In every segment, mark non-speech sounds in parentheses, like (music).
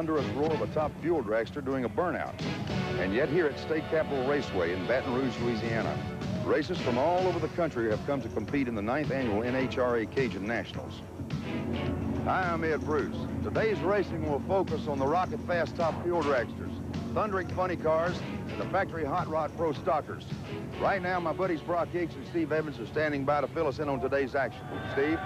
thunderous roar of a top fuel dragster doing a burnout. And yet here at State Capitol Raceway in Baton Rouge, Louisiana, races from all over the country have come to compete in the ninth annual NHRA Cajun Nationals. Hi, I'm Ed Bruce. Today's racing will focus on the rocket fast top fuel dragsters, thundering funny cars, and the factory hot rod pro stockers. Right now, my buddies Brock Yates and Steve Evans are standing by to fill us in on today's action. Steve?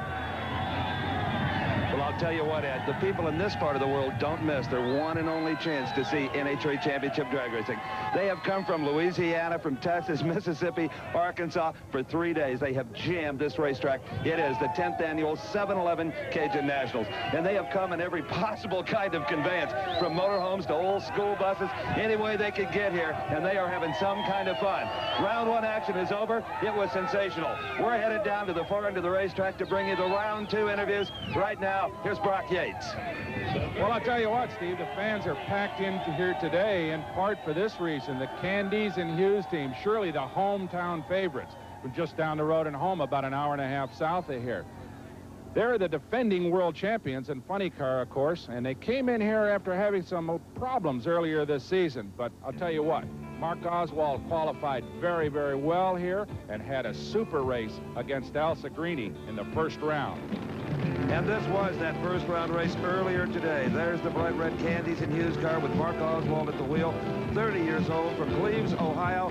I'll tell you what, Ed, the people in this part of the world don't miss their one and only chance to see NHRA Championship drag racing. They have come from Louisiana, from Texas, (laughs) Mississippi, Arkansas for three days. They have jammed this racetrack. It is the 10th annual 7-Eleven Cajun Nationals. And they have come in every possible kind of conveyance, from motorhomes to old school buses, any way they could get here. And they are having some kind of fun. Round one action is over. It was sensational. We're headed down to the far end of the racetrack to bring you the round two interviews right now here's Brock Yates. Well, I'll tell you what, Steve, the fans are packed into here today in part for this reason. The Candies and Hughes team, surely the hometown favorites, from just down the road in Houma, about an hour and a half south of here. They're the defending world champions in funny car, of course, and they came in here after having some problems earlier this season. But I'll tell you what, Mark Oswald qualified very, very well here and had a super race against Al Segrini in the first round. And this was that first round race earlier today. There's the bright red Candies and Hughes car with Mark Oswald at the wheel, 30 years old from Cleves, Ohio.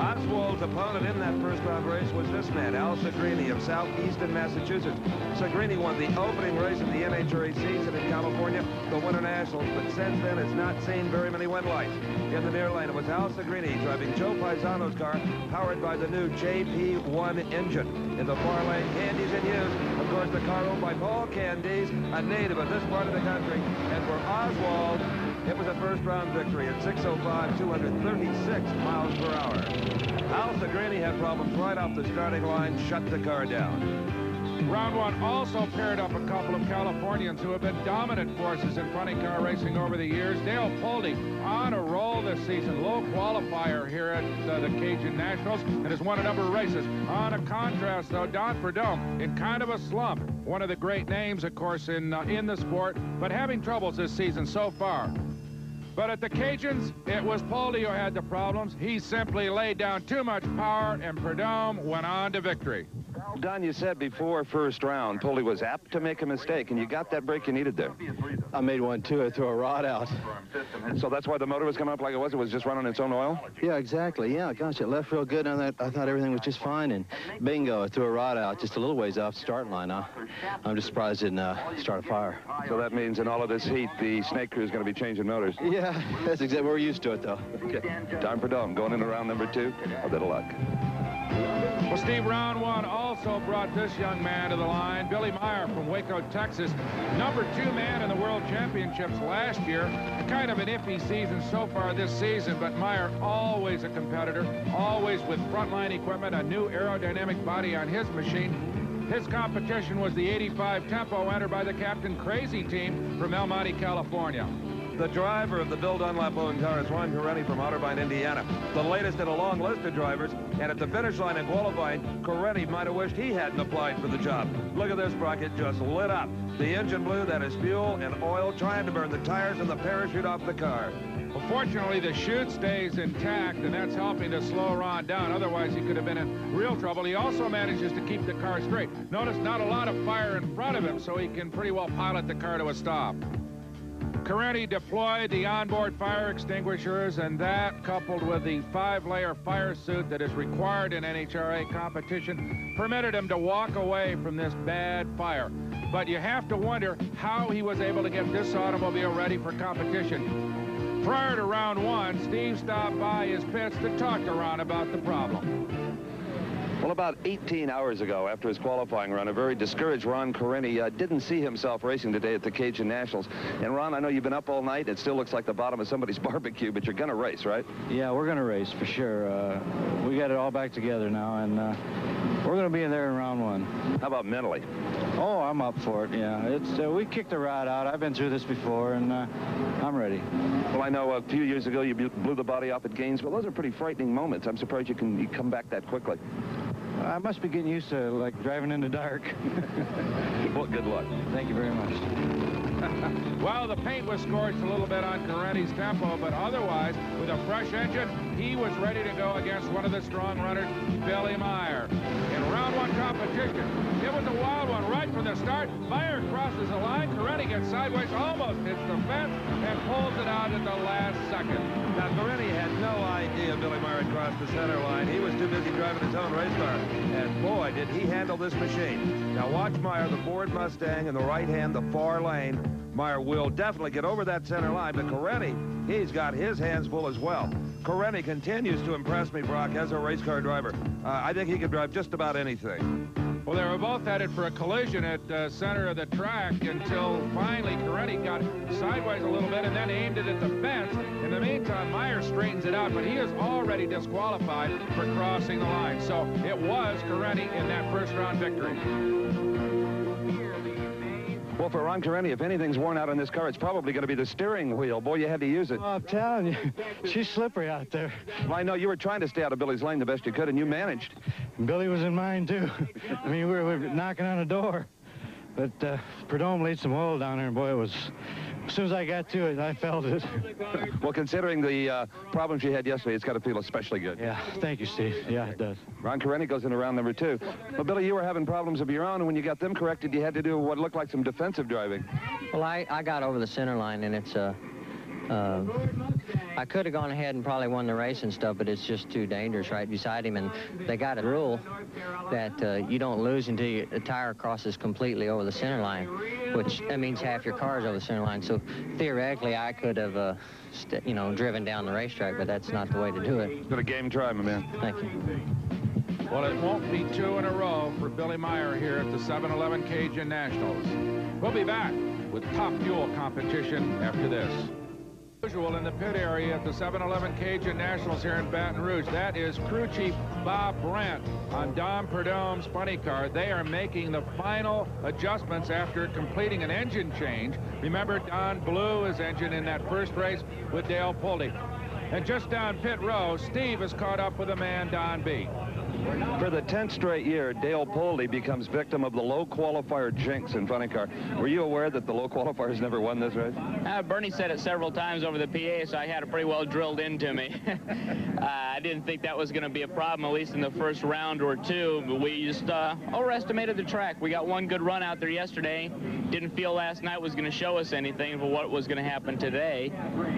Oswald's opponent in that first round race was this man, Al Segrini of southeastern Massachusetts. Segrini won the opening race of the NHRA season in California, the Winter Nationals, but since then has not seen very many win lights. In the near lane, it was Al Segrini driving Joe Pisano's car, powered by the new JP1 engine. In the far lane, Candies and Hughes. Of course, the car owned by Paul Candies, a native of this part of the country. And for Oswald, it was a first-round victory at 605, 236 miles per hour. Al Segrini had problems right off the starting line, shut the car down. Round one also paired up a couple of Californians who have been dominant forces in funny car racing over the years. Dale Pulde on a roll this season. Low qualifier here at uh, the Cajun Nationals and has won a number of races. On a contrast, though, Don Prudhomme in kind of a slump. One of the great names, of course, in, uh, in the sport, but having troubles this season so far. But at the Cajuns, it was Pulde who had the problems. He simply laid down too much power, and Prudhomme went on to victory. Don, you said before first round, Pulde was apt to make a mistake, and you got that break you needed there. I made one, too. I threw a rod out. So that's why the motor was coming up like it was? It was just running its own oil? Yeah, exactly. Yeah, gosh, it left real good on that. I thought everything was just fine, and bingo, I threw a rod out just a little ways off the starting line. Huh? I'm just surprised it didn't uh, start a fire. So that means in all of this heat, the snake crew is going to be changing motors. Yeah, (laughs) that's exactly. We're used to it, though. Okay. Don Prudhomme going into round number two. A bit of luck. Well, Steve, round one also brought this young man to the line, Billy Meyer from Waco, Texas. Number two man in the World Championships last year. Kind of an iffy season so far this season, but Meyer always a competitor, always with frontline equipment, a new aerodynamic body on his machine. His competition was the 85 tempo entered by the Captain Crazy team from El Monte, California. The driver of the Bill Dunlap owned car is Ron Correni from Otterbein, Indiana. The latest in a long list of drivers, and at the finish line in qualifying, Correni might have wished he hadn't applied for the job. Look at this sprocket just lit up. The engine blew, that is fuel and oil trying to burn the tires and the parachute off the car. Well, fortunately, the chute stays intact, and that's helping to slow Ron down. Otherwise, he could have been in real trouble. He also manages to keep the car straight. Notice not a lot of fire in front of him, so he can pretty well pilot the car to a stop. Correni deployed the onboard fire extinguishers, and that, coupled with the five-layer fire suit that is required in NHRA competition, permitted him to walk away from this bad fire. But you have to wonder how he was able to get this automobile ready for competition. Prior to round one, Steve stopped by his pits to talk to Ron about the problem. Well, about 18 hours ago, after his qualifying run, a very discouraged Ron Correni uh, didn't see himself racing today at the Cajun Nationals. And Ron, I know you've been up all night. It still looks like the bottom of somebody's (laughs) barbecue, but you're going to race, right? Yeah, we're going to race for sure. Uh, we got it all back together now, and uh, we're going to be in there in round one. How about mentally? Oh, I'm up for it. Yeah, it's uh, we kicked the rod out. I've been through this before, and uh, I'm ready. Well, I know a few years ago you blew the body off at Gainesville. Those are pretty frightening moments. I'm surprised you can you come back that quickly. I must be getting used to like driving in the dark. (laughs) well, good luck. Thank you very much. (laughs) well, the paint was scorched a little bit on Correnni's tempo, but otherwise, with a fresh engine, he was ready to go against one of the strong runners, Billy Meyer. In round one competition, it was a wild one right from the start. Meyer crosses the line. Correnni gets sideways, almost hits the fence, and pulls it out at the last second. Now, Correnni had no idea Billy Meyer had crossed the center line. He was too busy driving his own race car. And boy, did he handle this machine. Now watch Meyer, the Ford Mustang, in the right hand, the far lane. Meyer will definitely get over that center line, but Correnni, he's got his hands full as well. Correnni continues to impress me, Brock, as a race car driver. Uh, I think he can drive just about anything. Well, they were both headed for a collision at the uh, center of the track until finally Correnni got sideways a little bit and then aimed it at the fence. In the meantime, Meyer straightens it out, but he is already disqualified for crossing the line. So it was Correnni in that first round victory. Well, for Ron Correnni, if anything's worn out on this car, it's probably going to be the steering wheel. Boy, you had to use it. Oh, I'm telling you, she's slippery out there. Well, I know you were trying to stay out of Billy's lane the best you could, and you managed. Billy was in mine, too. I mean, we were, we were knocking on a door. But uh, Prudhomme laid some oil down there, and boy, it was as soon as I got to it, I felt it. (laughs) well, considering the uh, problems you had yesterday, it's got to feel especially good. Yeah, thank you, Steve. Yeah, it does. Ron Correnni goes into round number two. Well, Billy, you were having problems of your own, and when you got them corrected, you had to do what looked like some defensive driving. Well, I, I got over the center line, and it's a... Uh, uh, I could have gone ahead and probably won the race and stuff, but it's just too dangerous right beside him. And they got a rule that uh, you don't lose until you, the tire crosses completely over the center line, which that means half your car is over the center line. So theoretically, I could have, uh, you know, driven down the racetrack, but that's not the way to do it. Been a game try, my man. Thank you. Well, it won't be two in a row for Billy Meyer here at the 7-Eleven Cajun Nationals. We'll be back with top fuel competition after this usual in the pit area at the 7-Eleven Cajun Nationals here in Baton Rouge. That is crew chief Bob Brent on Don Prudhomme's funny car. They are making the final adjustments after completing an engine change. Remember, Don blew his engine in that first race with Dale Pulde. And just down pit row, Steve is caught up with a man Don B. For the 10th straight year, Dale Pulde becomes victim of the low qualifier jinx in funny car. Were you aware that the low qualifiers never won this race? Uh, Bernie said it several times over the PA, so I had it pretty well drilled into me. (laughs) uh, I didn't think that was going to be a problem, at least in the first round or two. But we just uh, overestimated the track. We got one good run out there yesterday. Didn't feel last night was going to show us anything for what was going to happen today.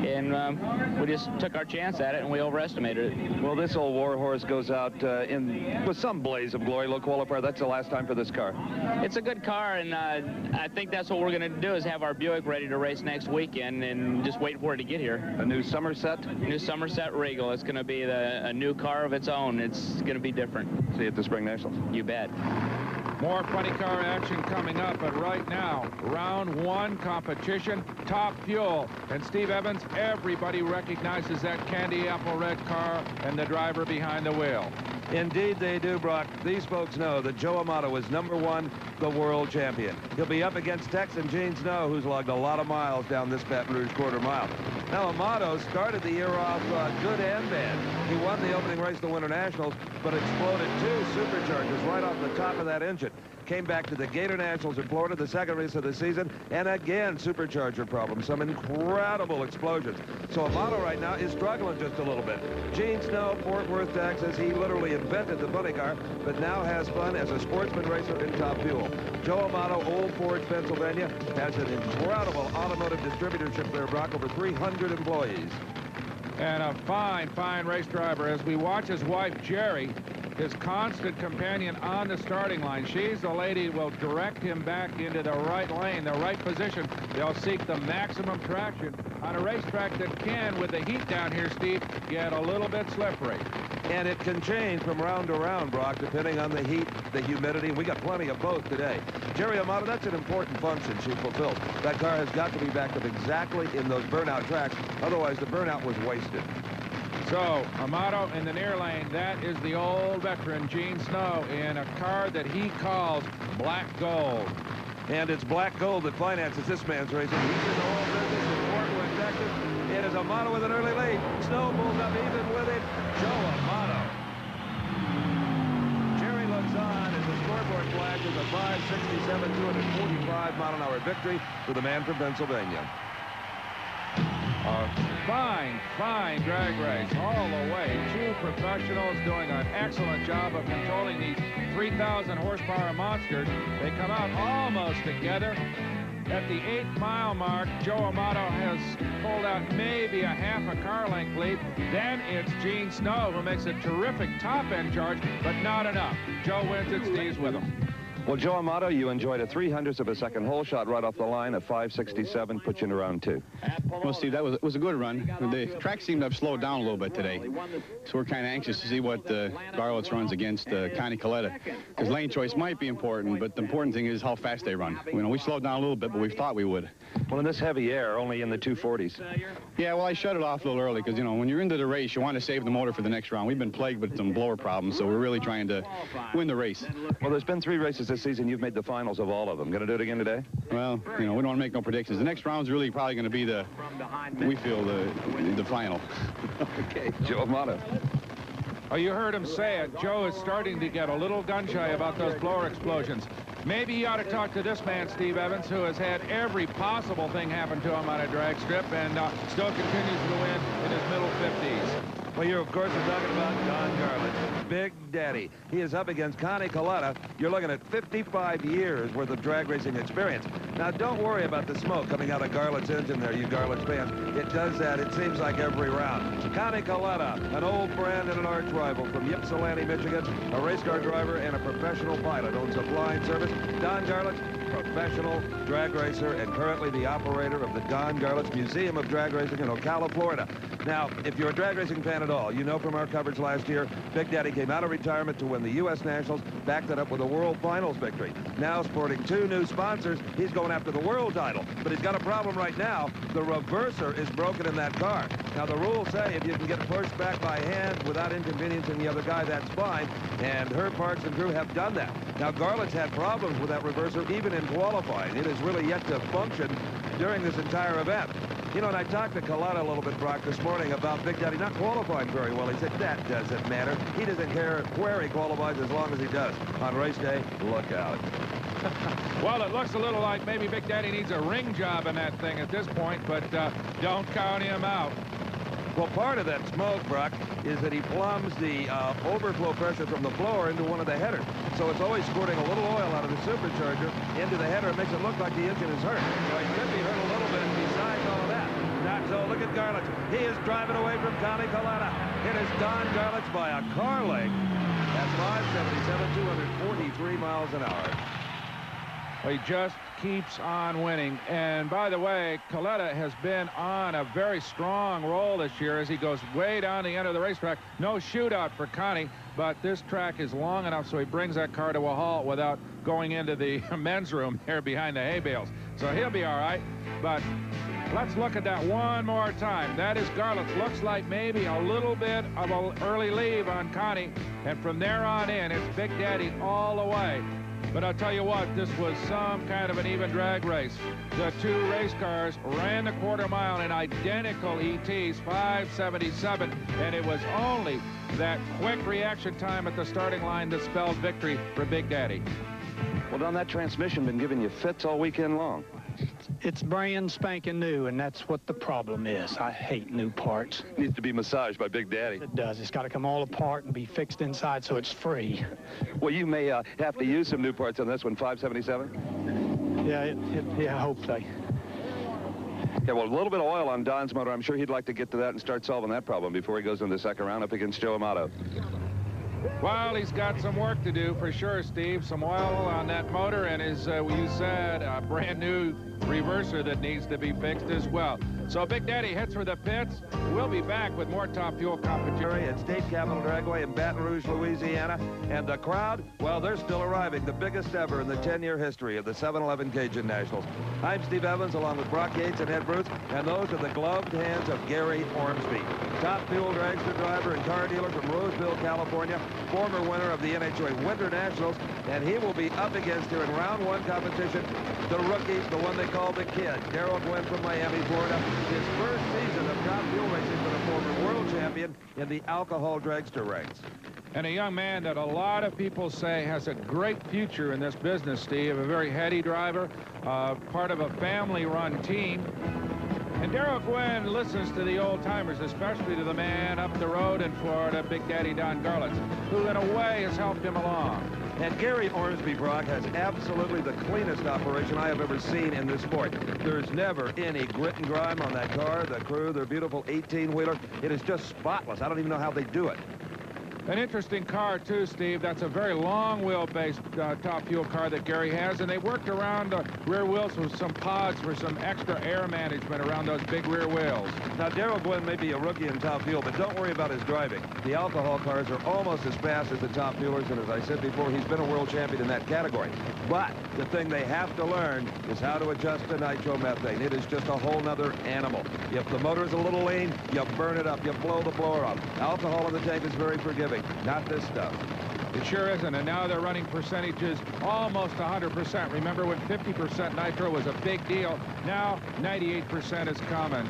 And um, we just took our chance at it, and we overestimated it. Well, this old warhorse goes out uh, in with some blaze of glory, low qualifier. That's the last time for this car. It's a good car, and uh, I think that's what we're going to do is have our Buick ready to race next weekend and just wait for it to get here. A new Somerset? New Somerset Regal. It's going to be the, a new car of its own. It's going to be different. See you at the Spring Nationals. You bet. More funny car action coming up, but right now, round one competition, top fuel. And Steve Evans, everybody recognizes that candy apple red car and the driver behind the wheel. Indeed they do, Brock. These folks know that Joe Amato is number one, the world champion. He'll be up against Texan Gene Snow, who's logged a lot of miles down this Baton Rouge quarter mile. Now, Amato started the year off uh, good and bad. He won the opening race of the Winter Nationals, but exploded two superchargers right off the top of that engine. Came back to the Gator Nationals in Florida, the second race of the season, and again, supercharger problems. Some incredible explosions. So Amato right now is struggling just a little bit. Gene Snow, Fort Worth, Texas, he literally invented the funny car, but now has fun as a sportsman racer in Top Fuel. Joe Amato, Old Forge, Pennsylvania, has an incredible automotive distributorship there, Brock, over 300 employees. And a fine, fine race driver as we watch his wife, Jerry, his constant companion on the starting line. She's the lady will direct him back into the right lane, the right position. They'll seek the maximum traction on a racetrack that can, with the heat down here, Steve, get a little bit slippery. And it can change from round to round, Brock, depending on the heat, the humidity. We got plenty of both today. Jerry Amato, that's an important function she fulfills. That car has got to be backed up exactly in those burnout tracks. Otherwise, the burnout was wasted. So, Amato in the near lane, that is the old veteran, Gene Snow, in a car that he calls Black Gold. And it's Black Gold that finances this man's racing. He's in the business in Texas. It is Amato with an early lead. Snow pulls up even with it. Joe Amato. Jerry looks on as the scoreboard flashes a 567, 245 mile an hour victory for the man from Pennsylvania. A fine, fine drag race all the way. Two professionals doing an excellent job of controlling these 3,000 horsepower monsters. They come out almost together. At the eight mile mark, Joe Amato has pulled out maybe a half a car length lead. Then it's Gene Snow who makes a terrific top end charge, but not enough. Joe wins it, Steve's with him. Well, Joe Amato, you enjoyed a 300th of a second hole shot right off the line, at 567, put you in round two. Well, Steve, that was, was a good run. The track seemed to have slowed down a little bit today. So we're kind of anxious to see what uh, Garlits runs against uh, Connie Kalitta. Because lane choice might be important, but the important thing is how fast they run. You know, we slowed down a little bit, but we thought we would. Well, in this heavy air, only in the 240s. Yeah, well, I shut it off a little early because, you know, when you're into the race, you want to save the motor for the next round. We've been plagued with some blower problems, so we're really trying to win the race. Well, there's been three races this season. You've made the finals of all of them. Going to do it again today? Well, you know, we don't want to make no predictions. The next round's really probably going to be the, we feel, the, the final. (laughs) okay, Joe Amato. Oh, you heard him say it. Joe is starting to get a little gun-shy about those blower explosions. Maybe you ought to talk to this man, Steve Evans, who has had every possible thing happen to him on a drag strip and uh, still continues to win in his middle 50s. Well, you're, of course, are talking about Don Garlits, Big Daddy. He is up against Connie Kalitta. You're looking at 55 years worth of drag racing experience. Now, don't worry about the smoke coming out of Garlits' engine there, you Garlits fans. It does that, it seems like every round. Connie Kalitta, an old friend and an arch rival from Ypsilanti, Michigan, a race car driver and a professional pilot, owns a flying service. Don Garlits, professional drag racer and currently the operator of the Don Garlits Museum of Drag Racing in Ocala, Florida. Now, if you're a drag racing fan at all, you know from our coverage last year, Big Daddy came out of retirement to win the U.S. Nationals, backed it up with a World Finals victory. Now, sporting two new sponsors, he's going after the world title. But he's got a problem right now. The reverser is broken in that car. Now, the rules say if you can get pushed back by hand without inconveniencing the other guy, that's fine. And her parts and crew have done that. Now, Garlits' had problems with that reverser even in qualifying. It has really yet to function during this entire event. You know, and I talked to Kalitta a little bit, Brock, this morning about Big Daddy not qualifying very well. He said, that doesn't matter. He doesn't care where he qualifies as long as he does. On race day, look out. (laughs) well, it looks a little like maybe Big Daddy needs a ring job in that thing at this point, but uh, don't count him out. Well, part of that smoke, Brock, is that he plumbs the uh, overflow pressure from the blower into one of the headers. So it's always squirting a little oil out of the supercharger into the header. It makes it look like the engine is hurt. So he could be hurt a little bit besides all of that. Look at Garlits. He is driving away from Connie Kalitta. It is Don Garlits by a car length. That's 577, 243 miles an hour. He just keeps on winning. And by the way, Kalitta has been on a very strong roll this year as he goes way down the end of the racetrack. No shootout for Connie, but this track is long enough so he brings that car to a halt without going into the (laughs) men's room there behind the hay bales. So he'll be all right. But let's look at that one more time. That is Garlits. Looks like maybe a little bit of an early leave on Connie. And from there on in, it's Big Daddy all the way. But I'll tell you what, this was some kind of an even drag race. The two race cars ran the quarter mile in identical ETs, 577, and it was only that quick reaction time at the starting line that spelled victory for Big Daddy. Well, Don, that transmission been giving you fits all weekend long. It's brand spanking new, and that's what the problem is. I hate new parts. It Needs to be massaged by Big Daddy. It does. It's got to come all apart and be fixed inside so it's free. Well, you may uh, have to use some new parts on this one, 577? Yeah, it, it, yeah, I hope they. Yeah, well, a little bit of oil on Don's motor. I'm sure he'd like to get to that and start solving that problem before he goes into the second round up against Joe Amato. Well, he's got some work to do for sure, Steve. Some oil on that motor and his, uh, you said, a brand new reverser that needs to be fixed as well. So Big Daddy heads for the pits. We'll be back with more Top Fuel competition at State Capitol Dragway in Baton Rouge, Louisiana. And the crowd, well, they're still arriving. The biggest ever in the 10-year history of the 7-Eleven Cajun Nationals. I'm Steve Evans, along with Brock Yates and Ed Bruce, and those are the gloved hands of Gary Ormsby. Top Fuel dragster driver and car dealer from Roseville, California, former winner of the NHRA Winter Nationals, and he will be up against here in round one competition, the rookie, the one they call the kid, Darrell Gwynn from Miami, Florida. His first season of Top Fuel Racing for the former world champion in the alcohol dragster ranks. And a young man that a lot of people say has a great future in this business, Steve. A very heady driver, uh, part of a family-run team. And Darrell Gwynn listens to the old-timers, especially to the man up the road in Florida, Big Daddy Don Garlits, who in a way has helped him along. And Gary Ormsby, Brock, has absolutely the cleanest operation I have ever seen in this sport. There's never any grit and grime on that car, the crew, their beautiful 18-wheeler. It is just spotless. I don't even know how they do it. An interesting car, too, Steve. That's a very long wheelbase uh, top fuel car that Gary has, and they worked around the rear wheels with some pods for some extra air management around those big rear wheels. Now, Darrell Gwynn may be a rookie in top fuel, but don't worry about his driving. The alcohol cars are almost as fast as the top fuelers, and as I said before, he's been a world champion in that category. But the thing they have to learn is how to adjust to nitromethane. It is just a whole nother animal. If the motor is a little lean, you burn it up. You blow the blower up. Alcohol in the tank is very forgiving. Not this stuff. It sure isn't, and now they're running percentages almost 100%. Remember when 50% nitro was a big deal? Now 98% is common.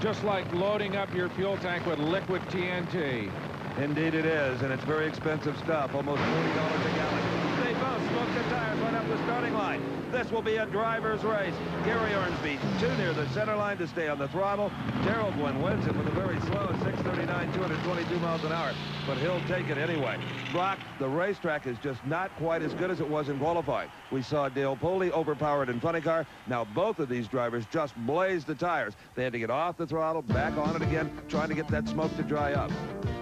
Just like loading up your fuel tank with liquid TNT. Indeed it is, and it's very expensive stuff, almost $40 a gallon. They both smoked the tires right up the starting line. This will be a driver's race. Gary Ormsby too near the center line to stay on the throttle. Darrell Gwynn wins it with a very slow 639, 222 miles an hour, but he'll take it anyway. Brock, the racetrack is just not quite as good as it was in qualifying. We saw Dale Pulde overpowered in funny car. Now both of these drivers just blazed the tires. They had to get off the throttle, back on it again, trying to get that smoke to dry up.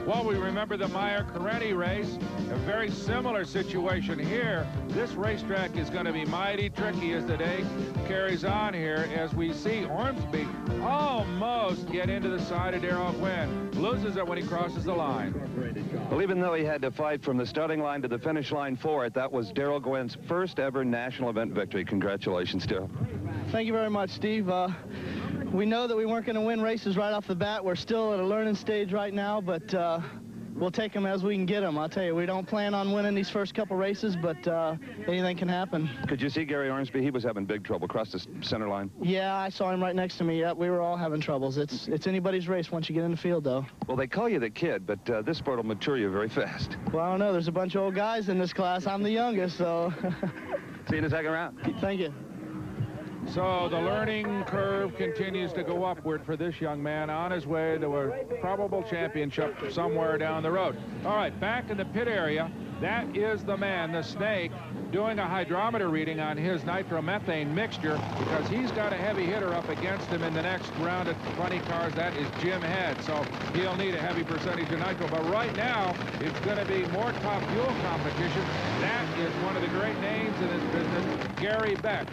Well, we remember the Meyer Careni race. A very similar situation here. This racetrack is going to be mighty tricky as the day carries on here as we see Ormsby almost get into the side of Darrell Gwynn. Loses it when he crosses the line. Well, even though he had to fight from the starting line to the finish line for it, that was Darrell Gwynn's first ever national event victory. Congratulations, Darrell. Thank you very much, Steve. Uh, we know that we weren't going to win races right off the bat. We're still at a learning stage right now, but uh, we'll take them as we can get them. I'll tell you, we don't plan on winning these first couple races, but uh, anything can happen. Could you see Gary Ormsby? He was having big trouble across the center line. Yeah, I saw him right next to me. Yep, we were all having troubles. It's it's anybody's race once you get in the field, though. Well, they call you the kid, but uh, this sport will mature you very (laughs) fast. Well, I don't know. There's a bunch of old guys in this class. I'm the youngest, so. (laughs) see you in the second round. Thank you. So the learning curve continues to go upward for this young man on his way to a probable championship somewhere down the road. All right, back in the pit area, that is the man, the snake, doing a hydrometer reading on his nitromethane mixture because he's got a heavy hitter up against him in the next round of 20 cars. That is Jim Head, so he'll need a heavy percentage of nitro. But right now, it's going to be more top fuel competition. That is one of the great names in this business, Gary Beck.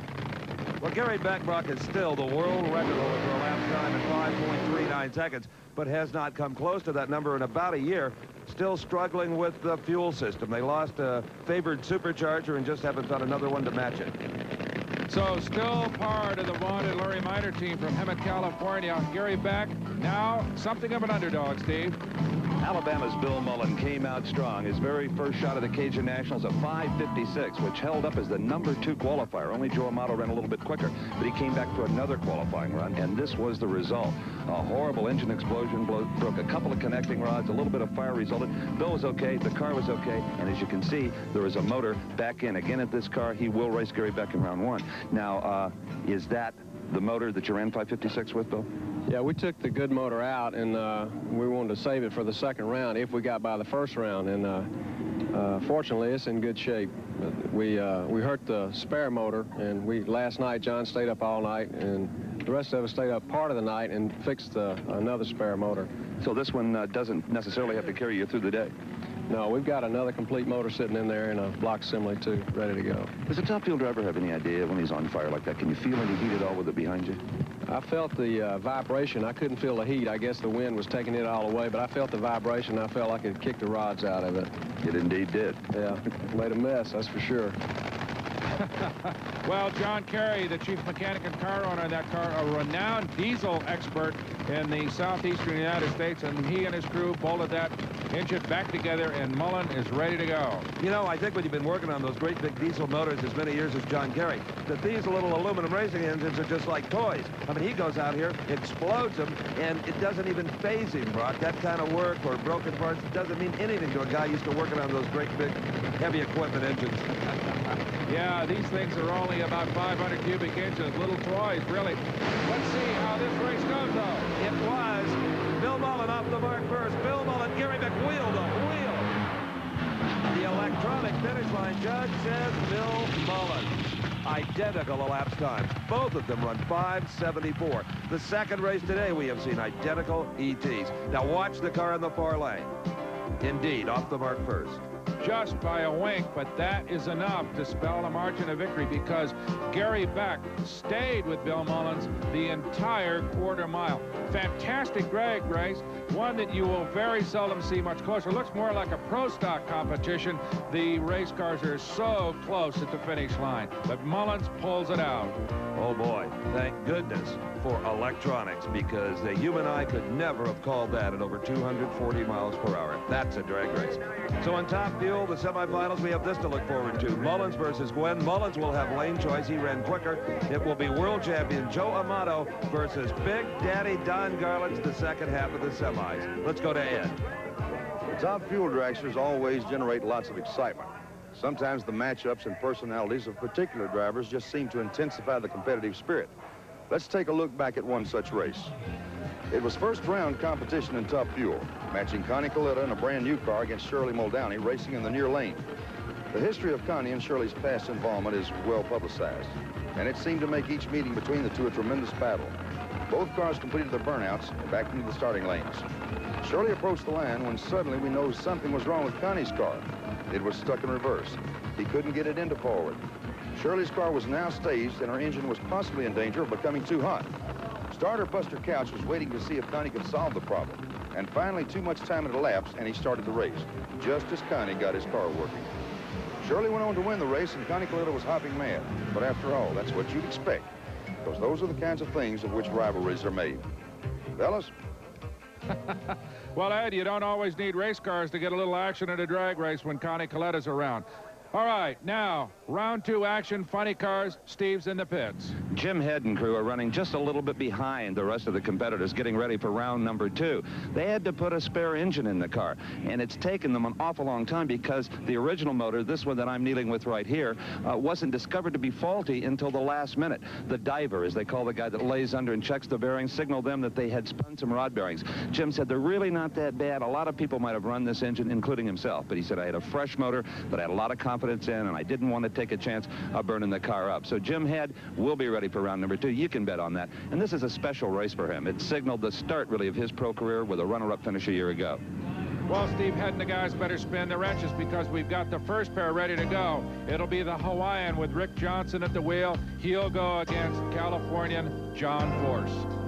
Well, Gary Beckbrock is still the world record holder for a lap time in 5.39 seconds, but has not come close to that number in about a year. Still struggling with the fuel system. They lost a favored supercharger and just haven't found another one to match it. So still part of the vaunted Larry Minor team from Hemet, California. Gary Beck, now something of an underdog, Steve. Alabama's Bill Mullen came out strong. His very first shot of the Cajun Nationals, a 5.56, which held up as the number two qualifier. Only Joe Amato ran a little bit quicker, but he came back for another qualifying run, and this was the result. A horrible engine explosion broke a couple of connecting rods, a little bit of fire resulted. Bill was okay, the car was okay, and as you can see, there is a motor back in. Again, at this car, he will race Gary Beck in round one. Now, uh, is that the motor that you ran 556 with, Bill? Yeah, we took the good motor out, and uh, we wanted to save it for the second round if we got by the first round. And uh, uh, fortunately, it's in good shape. We uh, we hurt the spare motor, and we last night John stayed up all night, and the rest of us stayed up part of the night and fixed uh, another spare motor. So this one uh, doesn't necessarily have to carry you through the day. No, we've got another complete motor sitting in there and a block assembly, too, ready to go. Does a top fuel driver have any idea when he's on fire like that? Can you feel any heat at all with it behind you? I felt the uh, vibration. I couldn't feel the heat. I guess the wind was taking it all away, but I felt the vibration. I felt like it kicked the rods out of it. It indeed did. Yeah, made a mess, that's for sure. (laughs) Well, John Kerry, the chief mechanic and car owner of that car, a renowned diesel expert in the southeastern United States, and he and his crew bolted that engine back together, and Mullen is ready to go. You know, I think when you've been working on those great big diesel motors as many years as John Kerry, that these little aluminum racing engines are just like toys. I mean, he goes out here, explodes them, and it doesn't even phase him, Brock. That kind of work or broken parts doesn't mean anything to a guy used to working on those great big heavy equipment engines. (laughs) yeah, these things are only about 500 cubic inches, little toys, really. Let's see how this race goes, though. It was Bill Mullen off the mark first. Bill Mullen, Gary McWheel, the wheel. The electronic finish line judge says Bill Mullen. Identical elapsed times. Both of them run 574. The second race today, we have seen identical ETs. Now watch the car in the far lane. Indeed, off the mark first just by a wink, but that is enough to spell a margin of victory because Gary Beck stayed with Bill Mullins the entire quarter mile. Fantastic drag race, one that you will very seldom see much closer. Looks more like a pro stock competition. The race cars are so close at the finish line, but Mullins pulls it out. Oh boy, thank goodness for electronics because the human eye could never have called that at over 240 miles per hour. That's a drag race. So on top fuel, the semifinals, we have this to look forward to. Mullins versus Gwynn. Mullins will have lane choice. He ran quicker. It will be world champion Joe Amato versus Big Daddy Don Garlits the second half of the semis. Let's go to Ed. Top fuel dragsters always generate lots of excitement. Sometimes the matchups and personalities of particular drivers just seem to intensify the competitive spirit. Let's take a look back at one such race. It was first round competition in Top Fuel, matching Connie Kalitta in a brand new car against Shirley Muldowney racing in the near lane. The history of Connie and Shirley's past involvement is well publicized, and it seemed to make each meeting between the two a tremendous battle. Both cars completed their burnouts and backed into the starting lanes. Shirley approached the line when suddenly we know something was wrong with Connie's car. It was stuck in reverse. He couldn't get it into forward. Shirley's car was now staged and her engine was possibly in danger of becoming too hot. Starter Buster Couch was waiting to see if Connie could solve the problem. And finally, too much time had elapsed, and he started the race, just as Connie got his car working. Shirley went on to win the race, and Connie Kalitta was hopping mad. But after all, that's what you'd expect, because those are the kinds of things of which rivalries are made. Fellas? (laughs) well, Ed, you don't always need race cars to get a little action at a drag race when Connie Kalitta's around. All right, now, round two action, funny cars, Steve's in the pits. Jim Head and crew are running just a little bit behind the rest of the competitors getting ready for round number two. They had to put a spare engine in the car, and it's taken them an awful long time because the original motor, this one that I'm dealing with right here, uh, wasn't discovered to be faulty until the last minute. The diver, as they call the guy that lays under and checks the bearings, signaled them that they had spun some rod bearings. Jim said they're really not that bad. A lot of people might have run this engine, including himself, but he said I had a fresh motor, but I had a lot of confidence confidence in, and I didn't want to take a chance of burning the car up. So Jim Head will be ready for round number two. You can bet on that. And this is a special race for him. It signaled the start, really, of his pro career with a runner-up finish a year ago. Well, Steve Head and the guys better spin the wrenches because we've got the first pair ready to go. It'll be the Hawaiian with Rick Johnson at the wheel. He'll go against Californian John Force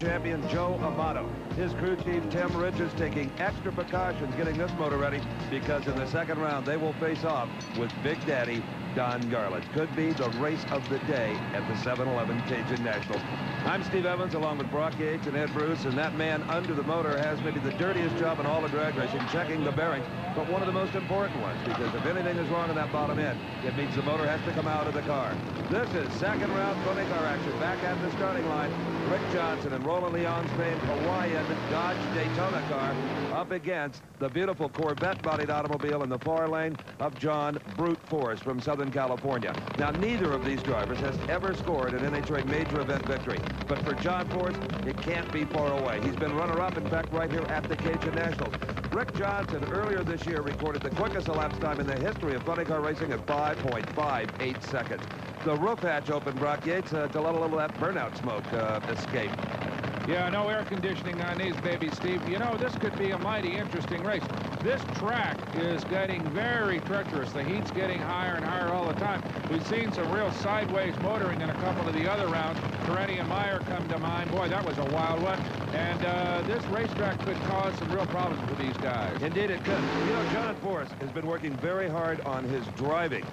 champion Joe Amato. His crew chief Tim Richards taking extra precautions getting this motor ready because in the second round they will face off with Big Daddy Don Garlits. Could be the race of the day at the 7-Eleven Cajun Nationals. I'm Steve Evans along with Brock Yates and Ed Bruce, and that man under the motor has maybe the dirtiest job in all of drag racing, checking the bearings, but one of the most important ones because if anything is wrong in that bottom end, it means the motor has to come out of the car. This is second round funny car action. Back at the starting line, Rick Johnson and Roland Leong's famed Hawaiian Dodge Daytona car up against the beautiful Corvette-bodied automobile in the far lane of John Brute Force from Southern California. Now, neither of these drivers has ever scored an NHRA major event victory. But for John Force, it can't be far away. He's been runner-up, in fact, right here at the Cajun Nationals. Rick Johnson earlier this year recorded the quickest elapsed time in the history of funny car racing at 5.58 seconds. The roof hatch opened, Brock Yates, uh, to let a little of that burnout smoke uh, escape. Yeah, no air conditioning on these babies, Steve. You know, this could be a mighty interesting race. This track is getting very treacherous. The heat's getting higher and higher all the time. We've seen some real sideways motoring in a couple of the other rounds. Peretti and Meyer come to mind. Boy, that was a wild one. And uh, this racetrack could cause some real problems for these guys. Indeed, it could. You know, John Force has been working very hard on his driving.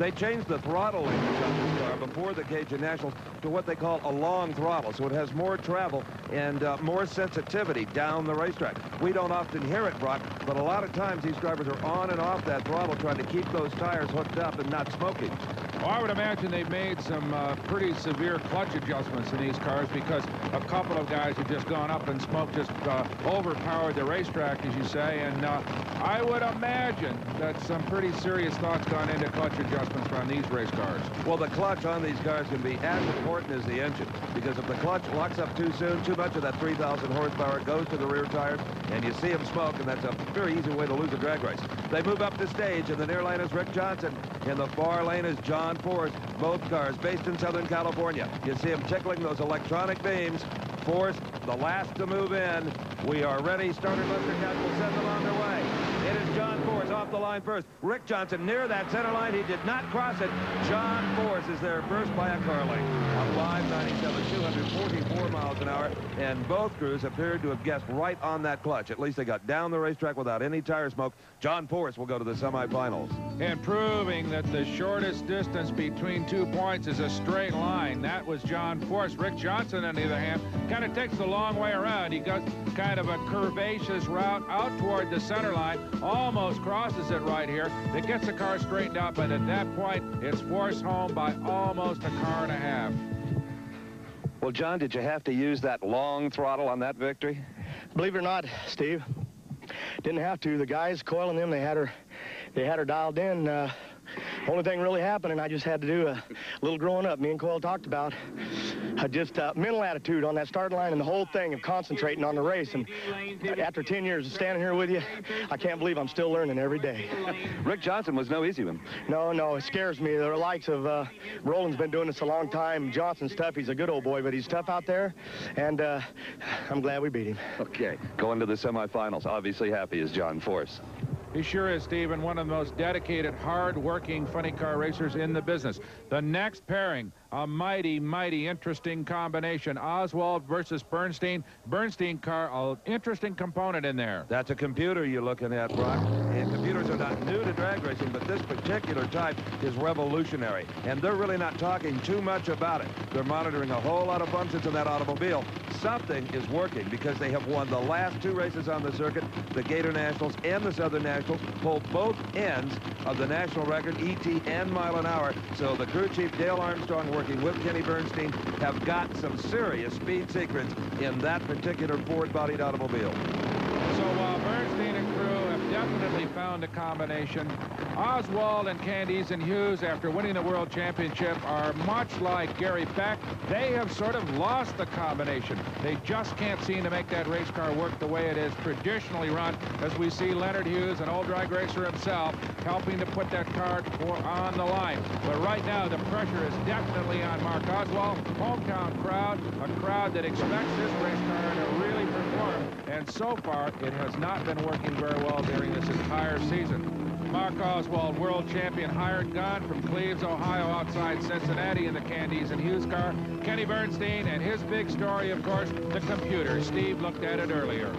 They changed the throttle language on this car before the Cajun Nationals to what they call a long throttle, so it has more travel and uh, more sensitivity down the racetrack. We don't often hear it, Brock, but a lot of times these drivers are on and off that throttle trying to keep those tires hooked up and not smoking. Well, I would imagine they've made some uh, pretty severe clutch adjustments in these cars because a couple of guys have just gone up and smoked, just uh, overpowered the racetrack, as you say. And uh, I would imagine that some pretty serious thoughts gone into clutch adjustments on these race cars. Well, the clutch on these cars can be as important as the engine because if the clutch locks up too soon, too much of that 3,000 horsepower goes to the rear tires, and you see them smoke, and that's a very easy way to lose a drag race. They move up the stage, and the near lane is Rick Johnson. In the far lane is John Force. Both cars based in Southern California. You see them tickling those electronic beams. Force, the last to move in. We are ready. Starter Buster Couch will send them on their way. It is John Force the line first. Rick Johnson near that center line. He did not cross it. John Force is there first by a car length. A 597, 244 miles an hour. And both crews appeared to have guessed right on that clutch. At least they got down the racetrack without any tire smoke. John Force will go to the semifinals. And proving that the shortest distance between two points is a straight line. That was John Force. Rick Johnson, on the other hand, kind of takes the long way around. He goes kind of a curvaceous route out toward the center line, almost crosses it right here. It gets the car straightened up, but at that point, it's forced home by almost a car and a half. Well, John, did you have to use that long throttle on that victory? Believe it or not, Steve, didn't have to. The guys coiling them, they had her, they had her dialed in. Uh, only thing really happened, and I just had to do a little growing up. Me and Coil talked about uh, just uh, mental attitude on that start line and the whole thing of concentrating on the race. And after 10 years of standing here with you, I can't believe I'm still learning every day. Rick Johnson was no easy one. No, no, it scares me. The likes of uh, Roland's been doing this a long time. Johnson's tough. He's a good old boy, but he's tough out there, and uh, I'm glad we beat him. Okay, going to the semifinals. Obviously happy is John Force. He sure is, Stephen, one of the most dedicated, hard-working funny car racers in the business. The next pairing, a mighty, mighty interesting combination. Oswald versus Bernstein. Bernstein car, an interesting component in there. That's a computer you're looking at, Brock. And computers are not new to drag racing, but this particular type is revolutionary. And they're really not talking too much about it. They're monitoring a whole lot of functions in that automobile. Something is working because they have won the last two races on the circuit, the Gator Nationals and the Southern Nationals, pulled both ends of the national record, ET and mile an hour. So the crew chief, Dale Armstrong, working with Kenny Bernstein, have got some serious speed secrets in that particular Ford-bodied automobile. So while Bernstein and crew have definitely found a combination, Oswald and Candies and Hughes, after winning the World Championship, are much like Gary Beck. They have sort of lost the combination. They just can't seem to make that race car work the way it is traditionally run, as we see Leonard Hughes, an old drag racer himself, helping to put that car on the line. But right now, the pressure is definitely on Mark Oswald, hometown crowd, a crowd that expects this race car to really. And so far, it has not been working very well during this entire season. Mark Oswald, world champion, hired gun from Cleves, Ohio, outside Cincinnati in the Candies and Hughes car. Kenny Bernstein and his big story, of course, the computer. Steve looked at it earlier.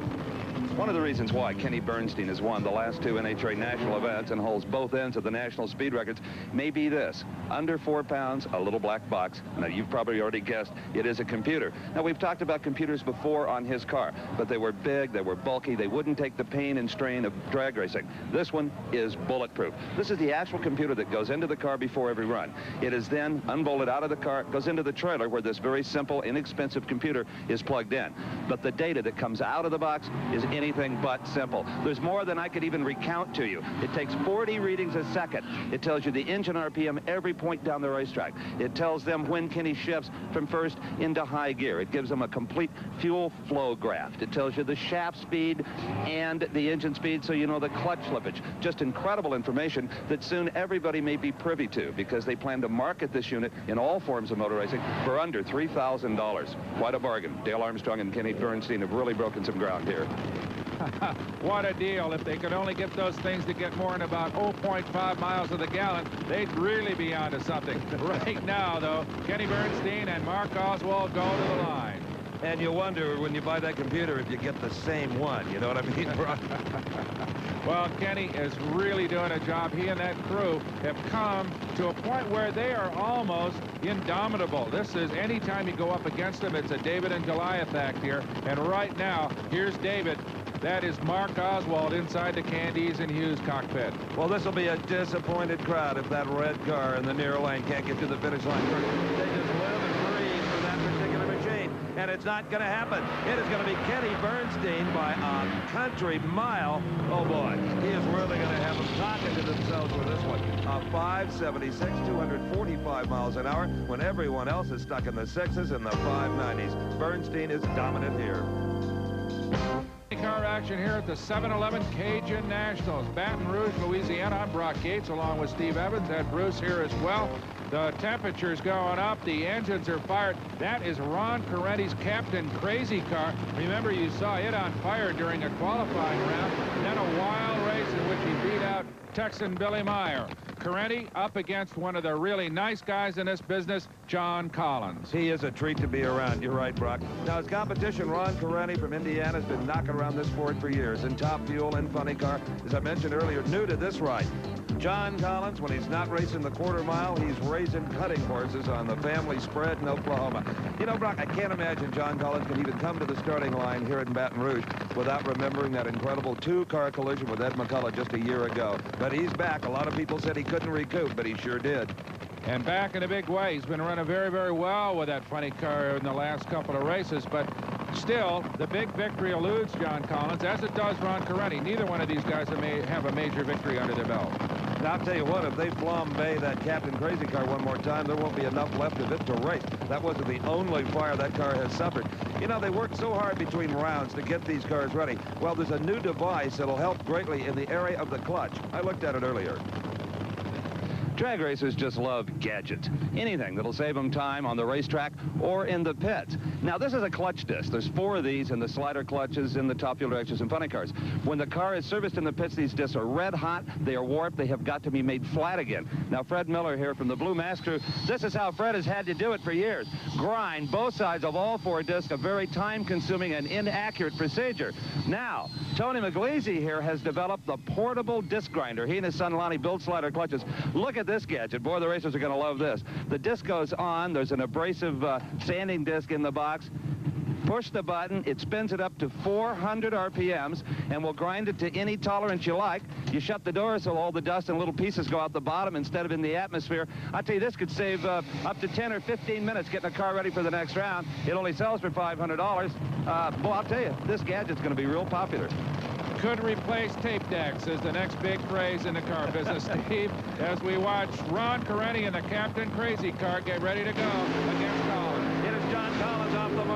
One of the reasons why Kenny Bernstein has won the last two NHRA national events and holds both ends of the national speed records may be this. Under four pounds, a little black box. Now, you've probably already guessed it is a computer. Now, we've talked about computers before on his car, but they were big, they were bulky, they wouldn't take the pain and strain of drag racing. This one is bulletproof. This is the actual computer that goes into the car before every run. It is then unbolted out of the car, goes into the trailer where this very simple, inexpensive computer is plugged in. But the data that comes out of the box is anything but simple. There's more than I could even recount to you. It takes 40 readings a second. It tells you the engine RPM every point down the racetrack. It tells them when Kenny shifts from first into high gear. It gives them a complete fuel flow graph. It tells you the shaft speed and the engine speed so you know the clutch slippage. Just incredible information that soon everybody may be privy to because they plan to market this unit in all forms of motor racing for under $3,000. Quite a bargain. Dale Armstrong and Kenny Bernstein have really broken some ground here. (laughs) what a deal. If they could only get those things to get more than about 0.5 miles to the gallon, they'd really be onto something. (laughs) Right now, though, Kenny Bernstein and Mark Oswald go to the line. And you wonder when you buy that computer if you get the same one. You know what I mean, (laughs) Well, Kenny is really doing a job. He and that crew have come to a point where they are almost indomitable. This is anytime you go up against them, it's a David and Goliath act here. And right now, here's David. That is Mark Oswald inside the Candies and Hughes cockpit. Well, this will be a disappointed crowd if that red car in the near lane can't get to the finish line. They just live and breathe for that particular machine, and it's not going to happen. It is going to be Kenny Bernstein by a country mile. Oh, boy. He is really going to have them talking to themselves with this one. A 576, 245 miles an hour, when everyone else is stuck in the sixes and the 590s. Bernstein is dominant here. Car action here at the 7-Eleven Cajun Nationals. Baton Rouge, Louisiana. I'm Brock Yates along with Steve Evans and Bruce here as well. The temperature's going up. The engines are fired. That is Ron Carenti's Captain Crazy car. Remember, you saw it on fire during a qualifying round. Then a wild race in which he beat out Texan Billy Meyer. Carenti up against one of the really nice guys in this business, John Collins. He is a treat to be around. You're right, Brock. Now, his competition, Ron Carenti from Indiana, has been knocking around this Ford for years in top fuel and funny car. As I mentioned earlier, new to this ride. John Collins, when he's not racing the quarter mile, he's raising cutting horses on the family spread in Oklahoma. You know, Brock, I can't imagine John Collins can even come to the starting line here in Baton Rouge without remembering that incredible two-car collision with Ed McCulloch just a year ago. But he's back. A lot of people said he couldn't recoup, but he sure did. And back in a big way. He's been running very, very well with that funny car in the last couple of races. But still, the big victory eludes John Collins, as it does Ron Carenti. Neither one of these guys have a major victory under their belt. Now, I'll tell you what, if they flambe that Captain Crazy car one more time, there won't be enough left of it to race. That wasn't the only fire that car has suffered. You know, they worked so hard between rounds to get these cars ready. Well, there's a new device that'll help greatly in the area of the clutch. I looked at it earlier. Drag racers just love gadgets. Anything that'll save them time on the racetrack or in the pits. Now, this is a clutch disc. There's four of these in the slider clutches in the top fuel directions and funny cars. When the car is serviced in the pits, these discs are red hot. They are warped. They have got to be made flat again. Now, Fred Miller here from the Blue Max crew, this is how Fred has had to do it for years. Grind both sides of all four discs, a very time-consuming and inaccurate procedure. Now, Tony McGleasy here has developed the portable disc grinder. He and his son Lonnie build slider clutches. Look at this gadget. Boy, the racers are going to love this. The disc goes on. There's an abrasive uh, sanding disc in the box. Push the button. It spins it up to 400 RPMs and will grind it to any tolerance you like. You shut the door so all the dust and little pieces go out the bottom instead of in the atmosphere. I tell you, this could save uh, up to 10 or 15 minutes getting a car ready for the next round. It only sells for $500. Uh, boy, I'll tell you, this gadget's going to be real popular could replace tape decks is the next big phrase in the car business, (laughs) Steve, as we watch Ron Carenti and the Captain Crazy car get ready to go against Collins.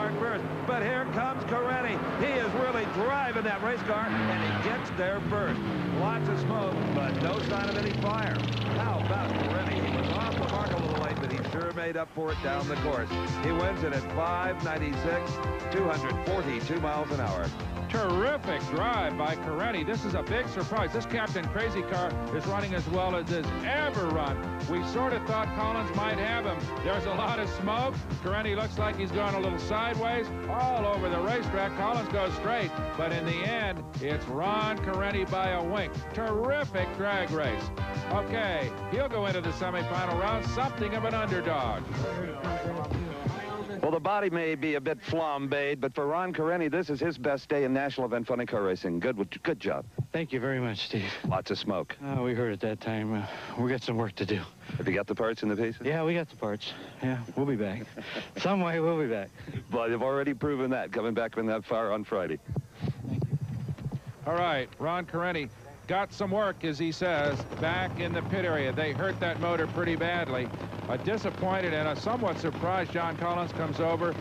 First, but here comes Carenti. He is really driving that race car, and he gets there first. Lots of smoke, but no sign of any fire. How about Carenti? He was off the mark a little late, but he sure made up for it down the course. He wins it at 596, 242 miles an hour. Terrific drive by Carenti. This is a big surprise. This Captain Crazy car is running as well as it's ever run. We sort of thought Collins might have him. There's a lot of smoke. Carenti looks like he's going a little sideways all over the racetrack. Collins goes straight, but in the end, it's Ron Carenti by a wink. Terrific drag race. Okay, he'll go into the semifinal round, something of an underdog. Well, the body may be a bit flambéed, but for Ron Carenti, this is his best day in national event funny car racing. Good, good job. Thank you very much, Steve. Lots of smoke. Oh, we heard it that time. Uh, we got some work to do. Have you got the parts and the pieces? Yeah, we got the parts. Yeah, we'll be back. (laughs) some way, we'll be back. Well, you've already proven that, coming back from that far on Friday. Thank you. All right, Ron Carenti got some work, as he says, back in the pit area. They hurt that motor pretty badly. A disappointed and a somewhat surprised John Collins comes over.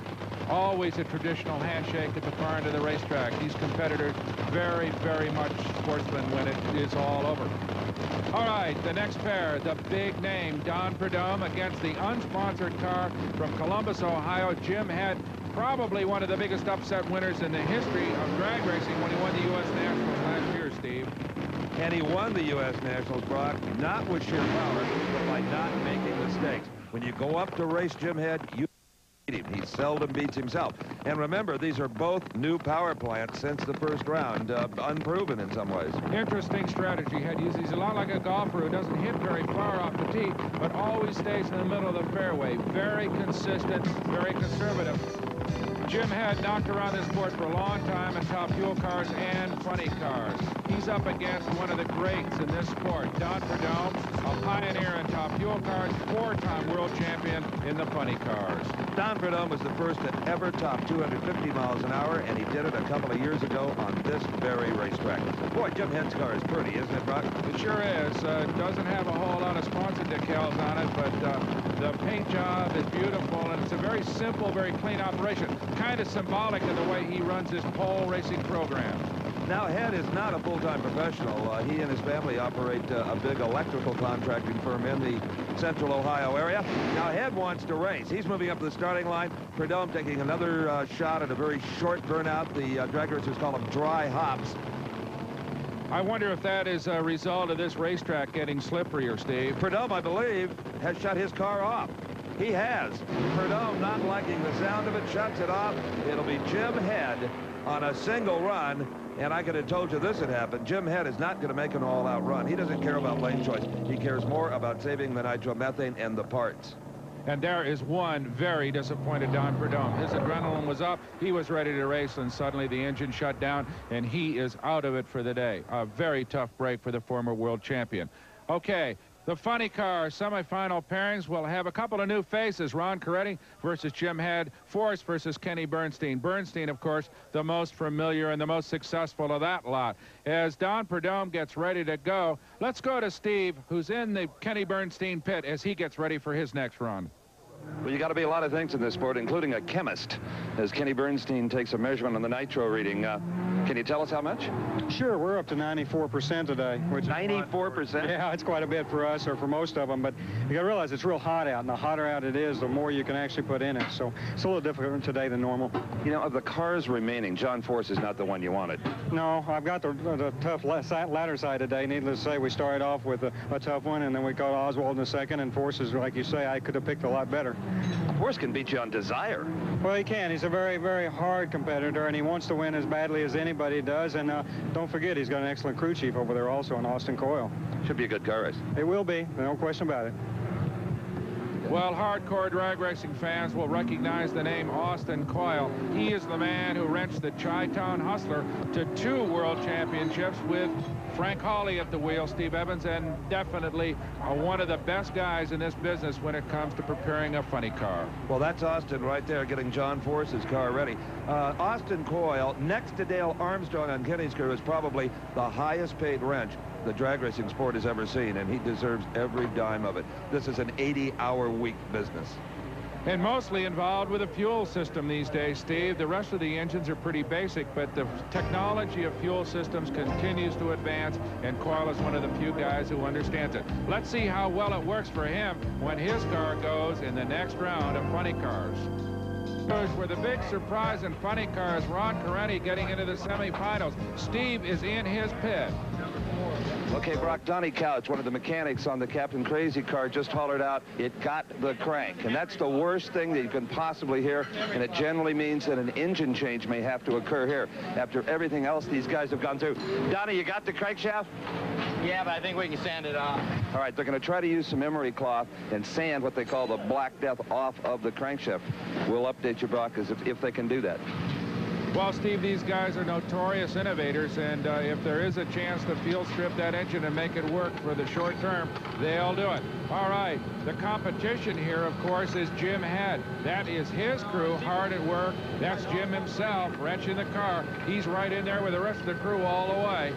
Always a traditional handshake at the far end of the racetrack. These competitors very, very much sportsmen when it is all over. All right, the next pair, the big name, Don Prudhomme against the unsponsored car from Columbus, Ohio. Jim Head probably one of the biggest upset winners in the history of drag racing when he won the U.S. Steve. And he won the U.S. Nationals, Brock, not with sheer power, but by not making mistakes. When you go up to race Jim Head, you beat him. He seldom beats himself. And remember, these are both new power plants since the first round, uh, unproven in some ways. Interesting strategy, Head. Uses. He's a lot like a golfer who doesn't hit very far off the tee, but always stays in the middle of the fairway. Very consistent, very conservative. Jim Head knocked around this sport for a long time in top fuel cars and funny cars. He's up against one of the greats in this sport, Don Prudhomme, a pioneer in top fuel cars, four-time world champion in the funny cars. Don Prudhomme was the first to ever top 250 miles an hour, and he did it a couple of years ago on this very racetrack. Boy, Jim Head's car is pretty, isn't it, Brock? It sure is. Uh, it doesn't have a whole lot of sponsor decals on it, but uh, the paint job is beautiful, and it's a very simple, very clean operation. Kind of symbolic of the way he runs his pole racing program. Now, Head is not a full-time professional. Uh, he and his family operate uh, a big electrical contracting firm in the central Ohio area. Now, Head wants to race. He's moving up to the starting line. Prudhomme taking another uh, shot at a very short burnout. The uh, drag racers call them dry hops. I wonder if that is a result of this racetrack getting slipperier, Steve. Prudhomme, I believe, has shut his car off. He has. Prudhomme, not liking the sound of it, shuts it off. It'll be Jim Head on a single run. And I could have told you this had happened. Jim Head is not going to make an all-out run. He doesn't care about lane choice. He cares more about saving the nitromethane and the parts. And there is one very disappointed Don Prudhomme. His adrenaline was up. He was ready to race, and suddenly the engine shut down, and he is out of it for the day. A very tough break for the former world champion. Okay, the funny car semifinal pairings will have a couple of new faces. Ron Coretti versus Jim Head. Force versus Kenny Bernstein. Bernstein, of course, the most familiar and the most successful of that lot. As Don Prudhomme gets ready to go, let's go to Steve, who's in the Kenny Bernstein pit as he gets ready for his next run. Well, you got to be a lot of things in this sport, including a chemist, as Kenny Bernstein takes a measurement on the nitro reading. Uh, can you tell us how much? Sure, we're up to 94% today. Which 94%? Yeah, it's quite a bit for us or for most of them, but you got to realize it's real hot out, and the hotter out it is, the more you can actually put in it. So it's a little different today than normal. You know, of the cars remaining, John Force is not the one you wanted. No, I've got the, the tough ladder side today. Needless to say, we started off with a, a tough one, and then we got Oswald in the second, and Force is, like you say, I could have picked a lot better. Force can beat you on desire. Well, he can. He's a very, very hard competitor, and he wants to win as badly as anybody does. And uh, don't forget, he's got an excellent crew chief over there also in Austin Coil. Should be a good car race. It will be. No question about it. Well, hardcore drag racing fans will recognize the name Austin Coil. He is the man who wrenched the Chi-Town Hustler to two world championships with Frank Hawley at the wheel, Steve Evans, and definitely uh, one of the best guys in this business when it comes to preparing a funny car. Well, that's Austin right there getting John Force's car ready. Uh, Austin Coil, next to Dale Armstrong on Kenny's crew, is probably the highest paid wrench the drag racing sport has ever seen, and he deserves every dime of it. This is an 80-hour week business. And mostly involved with a fuel system these days, Steve. The rest of the engines are pretty basic, but the technology of fuel systems continues to advance, and Coil is one of the few guys who understands it. Let's see how well it works for him when his car goes in the next round of funny cars. For the big surprise in funny cars, Ron Coretti getting into the semifinals. Steve is in his pit. Okay, Brock, Donnie Couch, one of the mechanics on the Captain Crazy car, just hollered out, it got the crank. And that's the worst thing that you can possibly hear, and it generally means that an engine change may have to occur here after everything else these guys have gone through. Donnie, you got the crankshaft? Yeah, but I think we can sand it off. All right, they're going to try to use some emery cloth and sand what they call the black death off of the crankshaft. We'll update you, Brock, as if, if they can do that. Well, Steve, these guys are notorious innovators, and uh, if there is a chance to field strip that engine and make it work for the short term, they'll do it. All right, the competition here, of course, is Jim Head. That is his crew hard at work. That's Jim himself wrenching the car. He's right in there with the rest of the crew all the way.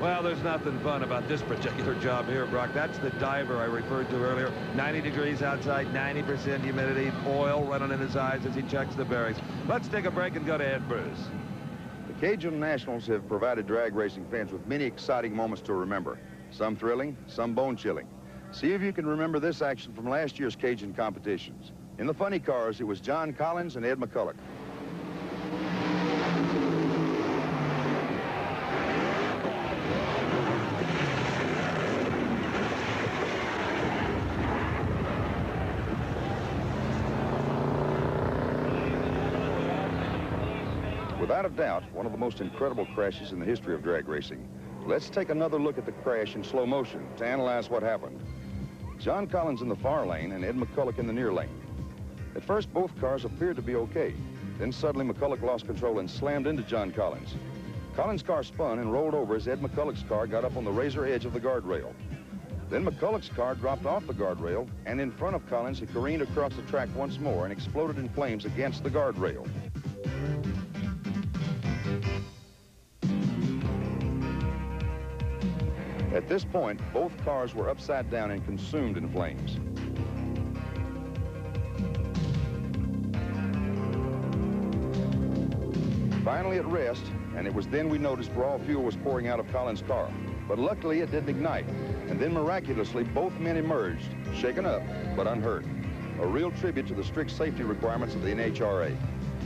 Well, there's nothing fun about this particular job here, Brock. That's the diver I referred to earlier. 90 degrees outside, 90% humidity, oil running in his eyes as he checks the bearings. Let's take a break and go to Ed Bruce. The Cajun Nationals have provided drag racing fans with many exciting moments to remember. Some thrilling, some bone-chilling. See if you can remember this action from last year's Cajun competitions. In the funny cars, it was John Collins and Ed McCulloch. Without a doubt, one of the most incredible crashes in the history of drag racing. Let's take another look at the crash in slow motion to analyze what happened. John Collins in the far lane and Ed McCulloch in the near lane. At first, both cars appeared to be okay. Then suddenly, McCulloch lost control and slammed into John Collins. Collins' car spun and rolled over as Ed McCulloch's car got up on the razor edge of the guardrail. Then McCulloch's car dropped off the guardrail, and in front of Collins, he careened across the track once more and exploded in flames against the guardrail. At this point, both cars were upside down and consumed in flames. Finally at rest, and it was then we noticed raw fuel was pouring out of Collins' car. But luckily it didn't ignite, and then miraculously both men emerged, shaken up, but unhurt. A real tribute to the strict safety requirements of the NHRA.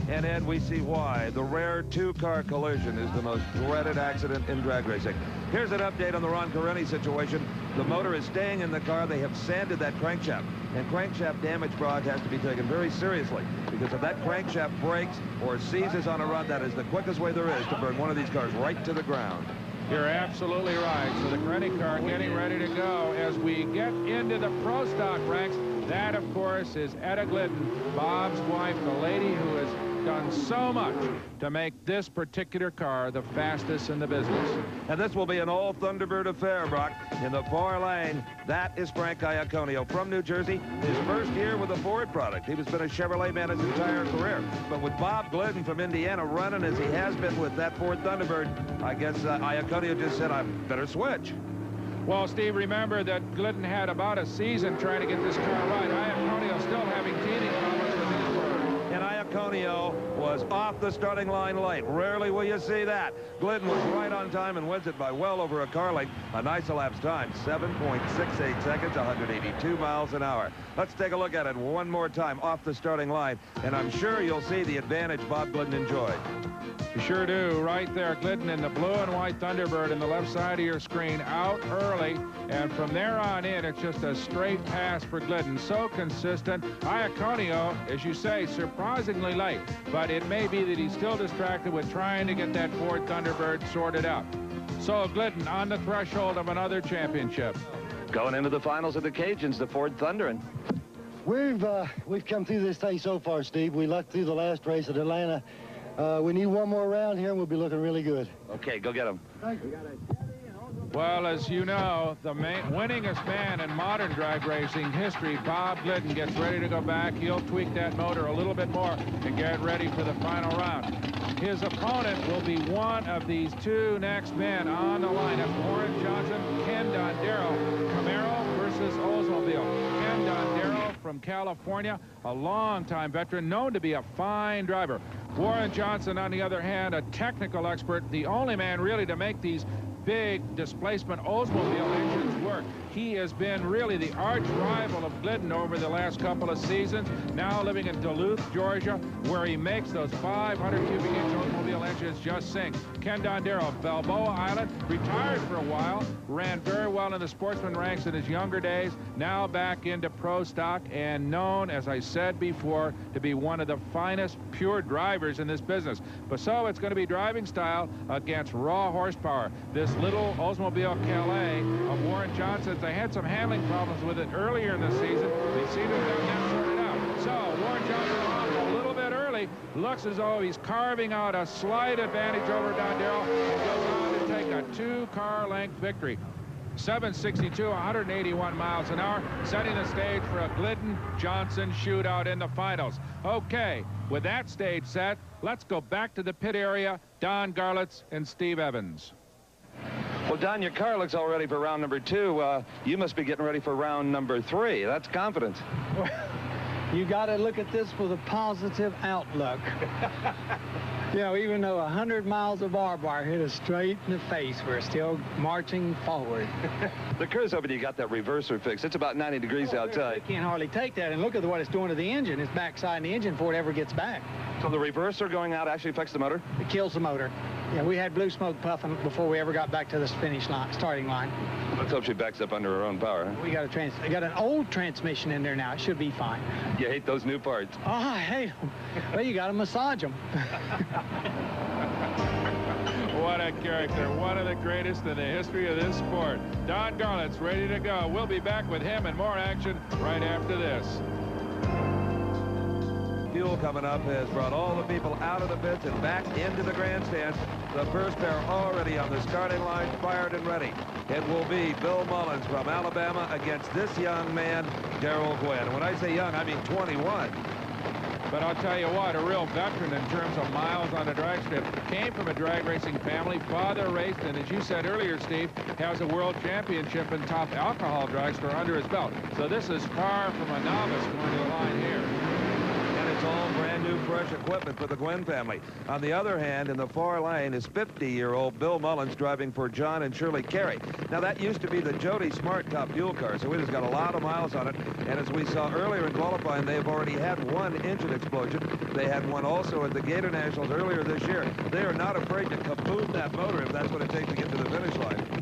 And Ed, we see why. The rare two-car collision is the most dreaded accident in drag racing. Here's an update on the Ron Cairney situation. The motor is staying in the car. They have sanded that crankshaft. And crankshaft damage Brock has to be taken very seriously because if that crankshaft breaks or seizes on a run, that is the quickest way there is to burn one of these cars right to the ground. You're absolutely right. So the Cairney car getting ready to go as we get into the pro stock ranks. That, of course, is Etta Glidden, Bob's wife, the lady who has done so much to make this particular car the fastest in the business. And this will be an all Thunderbird affair, Brock. In the far lane, that is Frank Iaconio from New Jersey. His first year with a Ford product. He has been a Chevrolet man his entire career. But with Bob Glidden from Indiana running as he has been with that Ford Thunderbird, I guess uh, Iaconio just said, I better switch. Well, Steve, remember that Glidden had about a season trying to get this car right. Iaconio still having teething problems with his Ford. And Iaconio was off the starting line late. Rarely will you see that. Glidden was right on time and wins it by well over a car length. A nice elapsed time, 7.68 seconds, 182 miles an hour. Let's take a look at it one more time off the starting line, and I'm sure you'll see the advantage Bob Glidden enjoyed. You sure do. Right there, Glidden in the blue and white Thunderbird in the left side of your screen, out early. And from there on in, it's just a straight pass for Glidden. So consistent. Iaconio, as you say, surprisingly late. But it may be that he's still distracted with trying to get that Ford Thunderbird sorted out. So Glidden on the threshold of another championship. Going into the finals of the Cajuns, the Ford Thundering. We've uh, we've come through this thing so far, Steve. We lucked through the last race at Atlanta. Uh, we need one more round here, and we'll be looking really good. Okay, go get them. Well, as you know, the winningest man in modern drag racing history, Bob Glidden, gets ready to go back. He'll tweak that motor a little bit more and get ready for the final round. His opponent will be one of these two next men on the lineup. Warren Johnson, Ken Dondero, Camaro versus Oldsmobile. Ken Dondero from California, a longtime veteran, known to be a fine driver. Warren Johnson, on the other hand, a technical expert, the only man really to make these big displacement Oldsmobile engines work. He has been really the arch rival of Glidden over the last couple of seasons, now living in Duluth, Georgia, where he makes those 500 cubic inch Oldsmobile engines just sing. Ken Dondero, Balboa Island, retired for a while, ran very well in the sportsman ranks in his younger days, now back into pro stock and known, as I said before, to be one of the finest pure drivers in this business. But so it's going to be driving style against raw horsepower. This little Oldsmobile Calais of Warren Johnson's they had some handling problems with it earlier in the season. They seem to have that sorted out. So Warren Johnson a little bit early. Looks as though he's carving out a slight advantage over Dondero and goes on to take a two-car length victory. 762, 181 miles an hour, setting the stage for a Glidden-Johnson shootout in the finals. Okay, with that stage set, let's go back to the pit area. Don Garlits and Steve Evans. Well, Don, your car looks all ready for round number two. Uh, you must be getting ready for round number three. That's confidence. You got to look at this with a positive outlook. (laughs) you know, even though 100 miles of barbed wire hit us straight in the face, we're still marching forward. (laughs) the crew's hoping you got that reverser fixed. It's about 90 degrees oh, outside. You can't hardly take that. And look at what it's doing to the engine. It's backside the engine before it ever gets back. So the reverser going out actually affects the motor? It kills the motor. Yeah, we had blue smoke puffing before we ever got back to this finish line, starting line. Let's hope she backs up under her own power. We got a trans got an old transmission in there now. It should be fine. You hate those new parts. Oh, I hate them. well, you got to massage them. (laughs) what a character. One of the greatest in the history of this sport. Don Garlits ready to go. We'll be back with him and more action right after this. Fuel coming up has brought all the people out of the pits and back into the grandstands. The first pair already on the starting line, fired and ready. It will be Bill Mullins from Alabama against this young man, Darrell Gwynn. When I say young, I mean 21. But I'll tell you what, a real veteran in terms of miles on the drag strip. Came from a drag racing family. Father raced, and as you said earlier, Steve, has a world championship and top alcohol dragster under his belt. So this is far from a novice going to the line here new, fresh equipment for the Gwynn family. On the other hand, in the far lane is 50-year-old Bill Mullins driving for John and Shirley Carey. Now, that used to be the Jody Smart Top fuel car, so it has got a lot of miles on it. And as we saw earlier in qualifying, they've already had one engine explosion. They had one also at the Gator Nationals earlier this year. They are not afraid to kaboom that motor if that's what it takes to get to the finish line.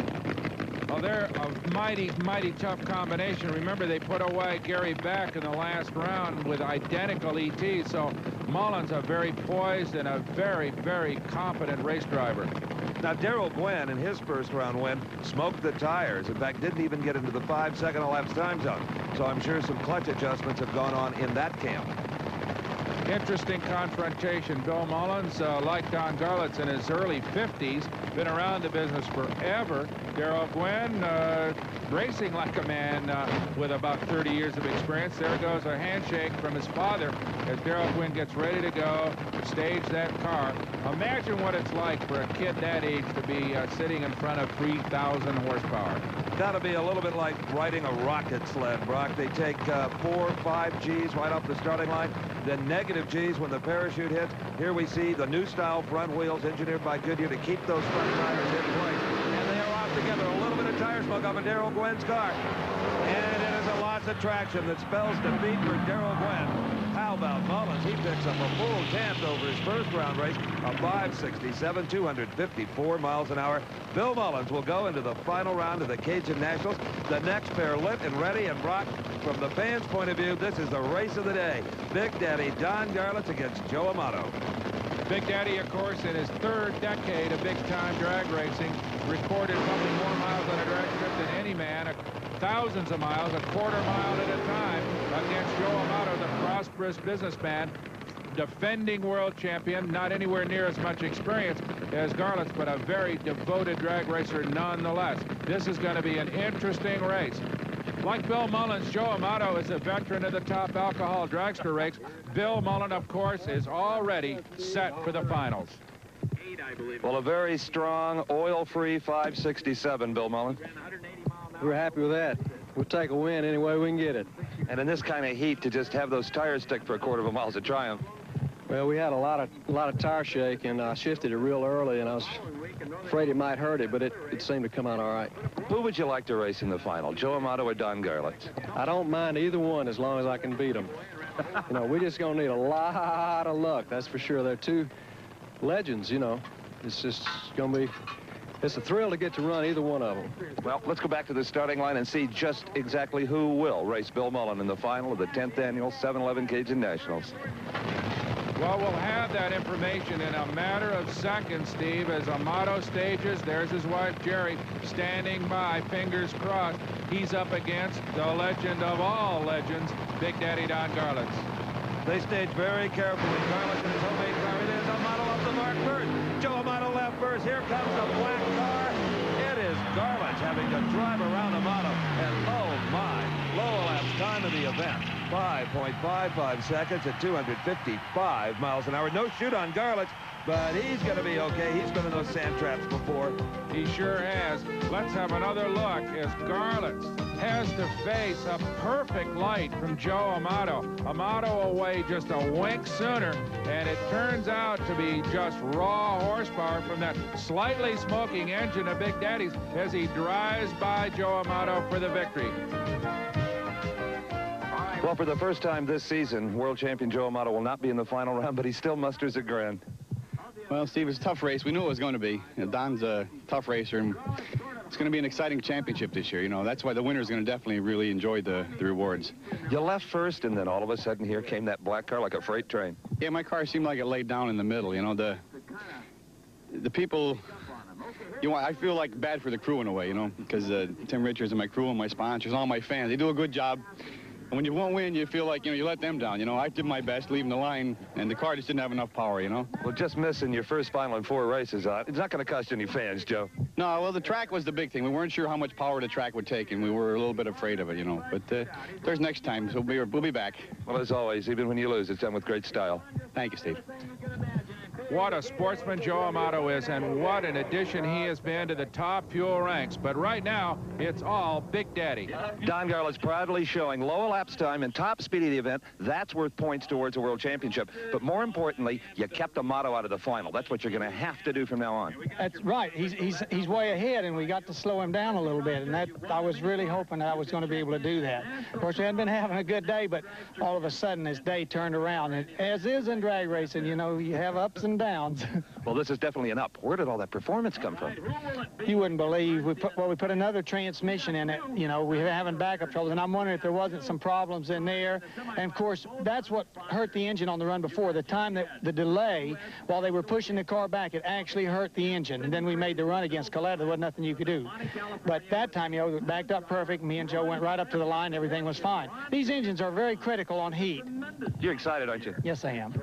Well, they're a mighty, mighty tough combination. Remember, they put away Gary Beck in the last round with identical ET, so Mullins a very poised and a very, very competent race driver. Now, Darrell Gwynn, in his first round win, smoked the tires. In fact, didn't even get into the five-second elapsed time zone. So I'm sure some clutch adjustments have gone on in that camp. Interesting confrontation. Bill Mullins, uh, like Don Garlits in his early 50s, been around the business forever. Darrell Gwynn, uh, racing like a man uh, with about 30 years of experience. There goes a handshake from his father as Darrell Gwynn gets ready to go to stage that car. Imagine what it's like for a kid that age to be uh, sitting in front of 3,000 horsepower. Got to be a little bit like riding a rocket sled, Brock. They take uh, four, five Gs right off the starting line, then negative Gs when the parachute hits. Here we see the new style front wheels engineered by Goodyear to keep those front tires in place And they are off together. A little bit of tire smoke off of Darrell Gwynn's car. And it is a loss of traction that spells defeat for Darrell Gwynn. How about Mullins? He picks up a full tenth over his first round race, a 567, 254 miles an hour. Bill Mullins will go into the final round of the Cajun Nationals. The next pair lit and ready and Brock. From the fans' point of view, this is the race of the day. Big Daddy Don Garlits against Joe Amato. Big Daddy, of course, in his third decade of big-time drag racing, recorded probably more miles on a drag strip than any man, thousands of miles, a quarter mile at a time, against Joe Amato, the prosperous businessman, defending world champion, not anywhere near as much experience as Garlits, but a very devoted drag racer nonetheless. This is going to be an interesting race. Like Bill Mullins, Joe Amato is a veteran of the top alcohol dragster race. Bill Mullen, of course, is already set for the finals. Well, a very strong, oil-free 567, Bill Mullen. We're happy with that. We'll take a win any way we can get it. And in this kind of heat, to just have those tires stick for a quarter of a mile is a triumph. Well, we had a lot of a lot of tire shake, and I shifted it real early, and I was afraid it might hurt it, but it, it seemed to come out all right. Who would you like to race in the final, Joe Amato or Don Garlits? I don't mind either one as long as I can beat them. you know, we're just going to need a lot of luck, that's for sure. They're two legends, you know. It's just going to be it's a thrill to get to run either one of them. Well, let's go back to the starting line and see just exactly who will race Bill Mullen in the final of the 10th annual 7-Eleven Cajun Nationals. Well, we'll have that information in a matter of seconds, Steve, as Amato stages. There's his wife, Jerry, standing by, fingers crossed. He's up against the legend of all legends, Big Daddy Don Garlits. They stage very carefully. Garlits in his homemade Here comes the black car. It is Garlits having to drive around Amato. And oh my, low elapsed time of the event. 5.55 seconds at 255 miles an hour. No shoot on Garlits, but he's going to be okay. He's been in those sand traps before. He sure has. Let's have another look as Garlits has to face a perfect light from Joe Amato. Amato away just a wink sooner, and it turns out to be just raw horsepower from that slightly smoking engine of Big Daddy's as he drives by Joe Amato for the victory. Well, for the first time this season, world champion Joe Amato will not be in the final round, but he still musters a grin. Well, Steve, it's a tough race. We knew it was going to be. You know, Don's a tough racer, and it's going to be an exciting championship this year. You know, that's why the winner is going to definitely really enjoy the, the rewards. You left first, and then all of a sudden here came that black car like a freight train. Yeah, my car seemed like it laid down in the middle. You know, the the people you know, I feel like bad for the crew in a way, you know, because uh, Tim Richards and my crew and my sponsors, and all my fans, they do a good job. And when you won't win, you feel like, you know, you let them down. You know, I did my best leaving the line, and the car just didn't have enough power, you know? Well, just missing your first final in four races, uh, it's not going to cost any fans, Joe. No, well, the track was the big thing. We weren't sure how much power the track would take, and we were a little bit afraid of it, you know. But uh, there's next time, so we'll be, we'll be back. Well, as always, even when you lose, it's done with great style. Thank you, Steve. What a sportsman Joe Amato is, and what an addition he has been to the top fuel ranks. But right now, it's all Big Daddy. Don Garlits proudly showing low elapsed time and top speed of the event. That's worth points towards a world championship. But more importantly, you kept Amato out of the final. That's what you're going to have to do from now on. That's right. He's, he's, he's way ahead, and we got to slow him down a little bit. And that I was really hoping I was going to be able to do that. Of course, we hadn't been (laughs) having a good day, but all of a sudden, this day turned around. And as is in drag racing, you know, you have ups and downs downs. (laughs) well, this is definitely an up. Where did all that performance come from? You wouldn't believe. We put, well, we put another transmission in it. You know, we were having backup troubles, and I'm wondering if there wasn't some problems in there. And of course, that's what hurt the engine on the run before. The time that the delay, while they were pushing the car back, it actually hurt the engine. And then we made the run against Kalitta. There wasn't nothing you could do. But that time, you know, it backed up perfect. Me and Joe went right up to the line. Everything was fine. These engines are very critical on heat. You're excited, aren't you? Yes, I am.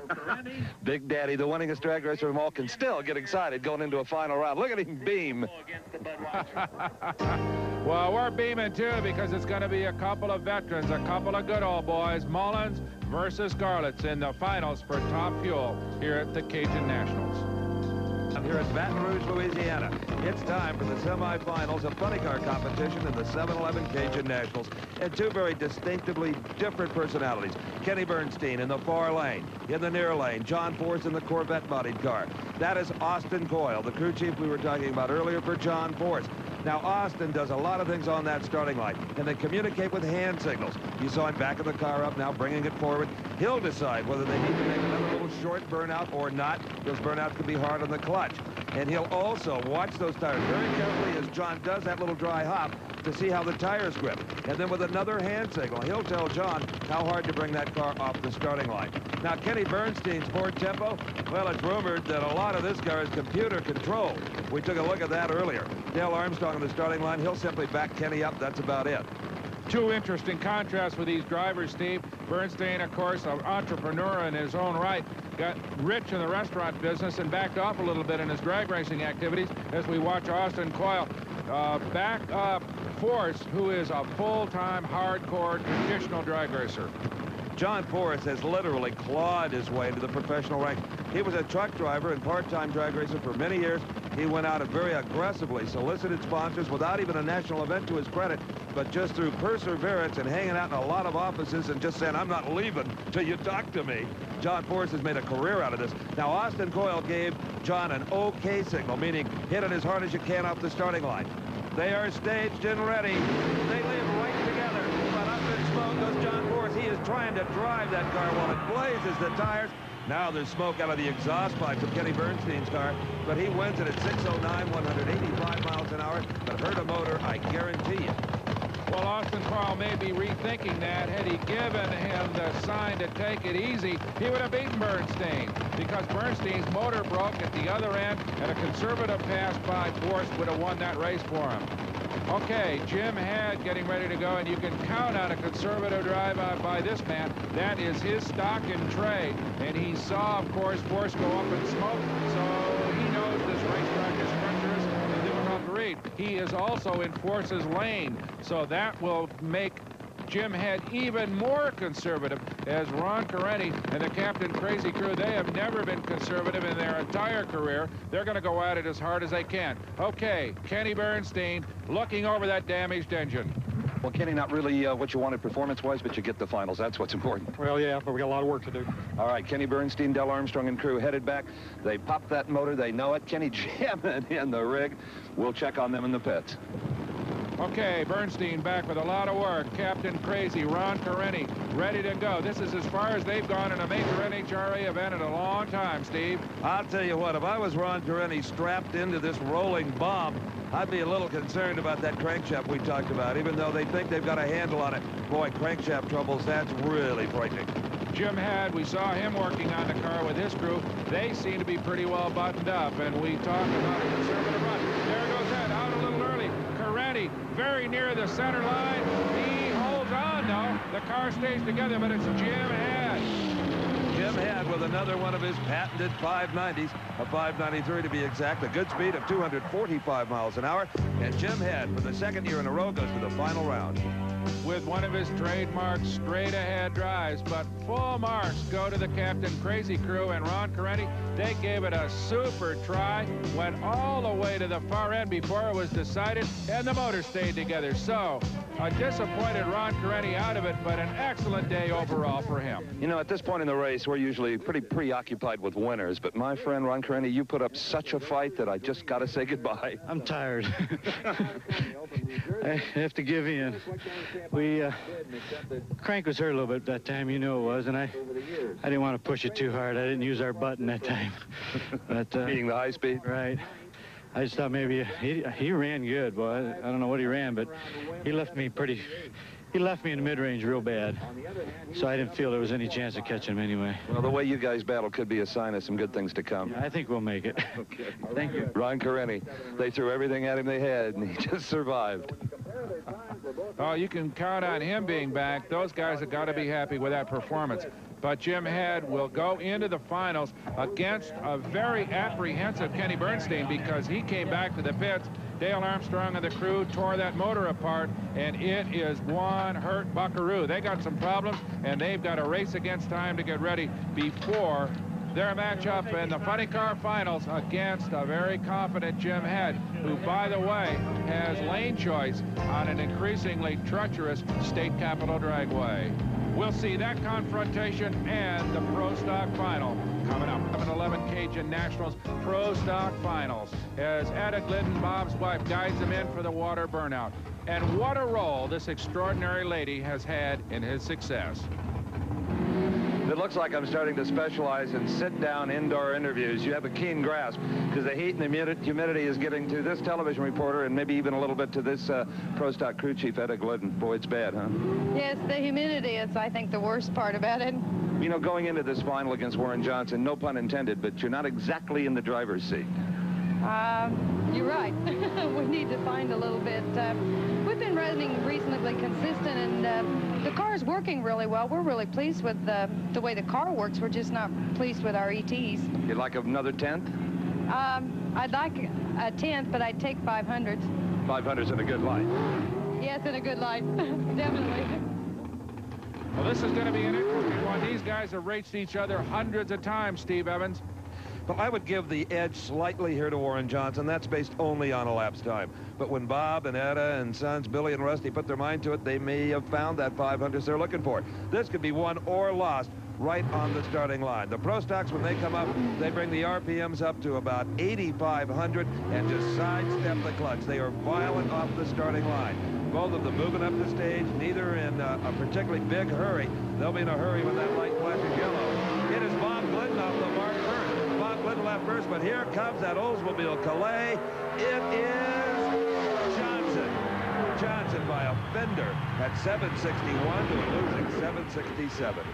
(laughs) Big Daddy, the winningest drag racer of all, can still get excited going into a final round. Look at him beam. (laughs) well, we're beaming too because it's going to be a couple of veterans, a couple of good old boys. Mullins versus Garlits in the finals for top fuel here at the Cajun Nationals. I'm here at Baton Rouge, Louisiana. It's time for the semifinals of funny car competition in the 7-Eleven Cajun Nationals. And two very distinctively different personalities. Kenny Bernstein in the far lane. In the near lane, John Force in the Corvette-bodied car. That is Austin Coil, the crew chief we were talking about earlier for John Force. Now, Austin does a lot of things on that starting line, and they communicate with hand signals. You saw him backing the car up, now bringing it forward. He'll decide whether they need to make another little short burnout or not. Those burnouts can be hard on the clutch. And he'll also watch those tires very carefully as John does that little dry hop to see how the tires grip. And then with another hand signal, he'll tell John how hard to bring that car off the starting line. Now, Kenny Bernstein's Ford Tempo, well, it's rumored that a lot of this car is computer controlled. We took a look at that earlier. Dale Armstrong on the starting line, he'll simply back Kenny up. That's about it two interesting contrasts with these drivers, Steve. Bernstein, of course, an entrepreneur in his own right, got rich in the restaurant business and backed off a little bit in his drag racing activities as we watch Austin Coil uh, back up Force, who is a full-time, hardcore, traditional drag racer. John Force has literally clawed his way to the professional ranks. He was a truck driver and part-time drag racer for many years. He went out and very aggressively solicited sponsors without even a national event to his credit, but just through perseverance and hanging out in a lot of offices and just saying, I'm not leaving till you talk to me. John Force has made a career out of this. Now, Austin Coil gave John an OK signal, meaning hit it as hard as you can off the starting line. They are staged and ready. They live right together. But up in smoke goes John Force. He is trying to drive that car while it blazes the tires. Now there's smoke out of the exhaust pipe of Kenny Bernstein's car, but he wins it at 609, 185 miles an hour. But hurt a motor, I guarantee you. Well, Austin Coil may be rethinking that. Had he given him the sign to take it easy, he would have beaten Bernstein because Bernstein's motor broke at the other end, and a conservative pass by Force would have won that race for him. Okay, Jim Head getting ready to go, and you can count on a conservative drive by this man. That is his stock in trade, and he saw, of course, Force go up in smoke, so he knows this racetrack is treacherous and difficult to read. He is also in Force's lane, so that will make Jim Head even more conservative as Ron Carenti and the Captain Crazy crew, they have never been conservative in their entire career. They're going to go at it as hard as they can. Okay, Kenny Bernstein looking over that damaged engine. Well, Kenny, not really uh, what you wanted performance-wise, but you get the finals. That's what's important. Well, yeah, but we got a lot of work to do. All right, Kenny Bernstein, Dale Armstrong, and crew headed back. They popped that motor. They know it. Kenny (laughs) jamming in the rig. We'll check on them in the pits. Okay, Bernstein back with a lot of work. Captain Crazy, Ron Carenti, ready to go. This is as far as they've gone in a major NHRA event in a long time, Steve. I'll tell you what, if I was Ron Carenti strapped into this rolling bomb, I'd be a little concerned about that crankshaft we talked about, even though they think they've got a handle on it. Boy, crankshaft troubles, that's really frightening. Jim Head, we saw him working on the car with his crew. They seem to be pretty well buttoned up, and we talked about a conservative run. There goes Head, out a little early. Carretti, very near the center line. He holds on, though. The car stays together, but it's Jim Head. Jim Head with another one of his patented 590s, a 593 to be exact, a good speed of 245 miles an hour. And Jim Head, for the second year in a row, goes to the final round with one of his trademark straight ahead drives, but full marks go to the captain crazy crew and Ron Carretti. They gave it a super try, went all the way to the far end before it was decided, and the motor stayed together. So a disappointed Ron Carretti out of it, but an excellent day overall for him. You know, at this point in the race, we're usually pretty preoccupied with winners, but my friend Ron Carretti, you put up such a fight that I just got to say goodbye. I'm tired. (laughs) I have to give in. We, uh, crank was hurt a little bit that time, you know it was, and I, I didn't want to push it too hard. I didn't use our button that time. (laughs) But, uh, the high speed? Right. I just thought maybe he, he ran good, boy. I don't know what he ran, but he left me pretty, he left me in the mid-range real bad. So I didn't feel there was any chance of catching him anyway. Well, the way you guys battle could be a sign of some good things to come. Yeah, I think we'll make it. (laughs) Okay. Thank you. Ron Carretti. They threw everything at him they had, and he (laughs) just survived. Oh, you can count on him being back. Those guys have got to be happy with that performance. But Jim Head will go into the finals against a very apprehensive Kenny Bernstein because he came back to the pits. Dale Armstrong and the crew tore that motor apart, and it is one hurt buckaroo. They got some problems, and they've got a race against time to get ready before their matchup in the funny car finals against a very confident Jim Head, who, by the way, has lane choice on an increasingly treacherous state capitol dragway. We'll see that confrontation and the Pro Stock Final coming up. 11 Cajun Nationals Pro Stock Finals as Etta Glidden, Bob's wife, guides him in for the water burnout. And what a role this extraordinary lady has had in his success. It looks like I'm starting to specialize in sit-down indoor interviews. You have a keen grasp because the heat and the humidity is getting to this television reporter and maybe even a little bit to this uh, Pro Stock crew chief, Etta Glidden. Boy, it's bad, huh? Yes, the humidity is, I think, the worst part about it. You know, going into this final against Warren Johnson, no pun intended, but you're not exactly in the driver's seat. Uh, you're right. (laughs) we need to find a little bit. Uh, we've been running reasonably consistent, and uh, the car is working really well. We're really pleased with the, the way the car works. We're just not pleased with our ETs. You'd like another tenth? Um, I'd like a tenth, but I'd take 500. 500's in a good light. Yes, in a good light, (laughs) definitely. Well, this is going to be an interesting one. These guys have raced each other hundreds of times, Steve Evans. But I would give the edge slightly here to Warren Johnson. That's based only on elapsed time. But when Bob and Etta and Sons, Billy and Rusty put their mind to it, they may have found that 500 they're looking for. This could be won or lost right on the starting line. The Pro Stocks, when they come up, they bring the RPMs up to about 8,500 and just sidestep the clutch. They are violent off the starting line. Both of them moving up the stage, neither in uh, a particularly big hurry. They'll be in a hurry when that light flashes yellow. It is Bob Glidden off the mark first first, but here comes that Oldsmobile Calais. It is Johnson. Johnson by a fender at 761 to a losing 767.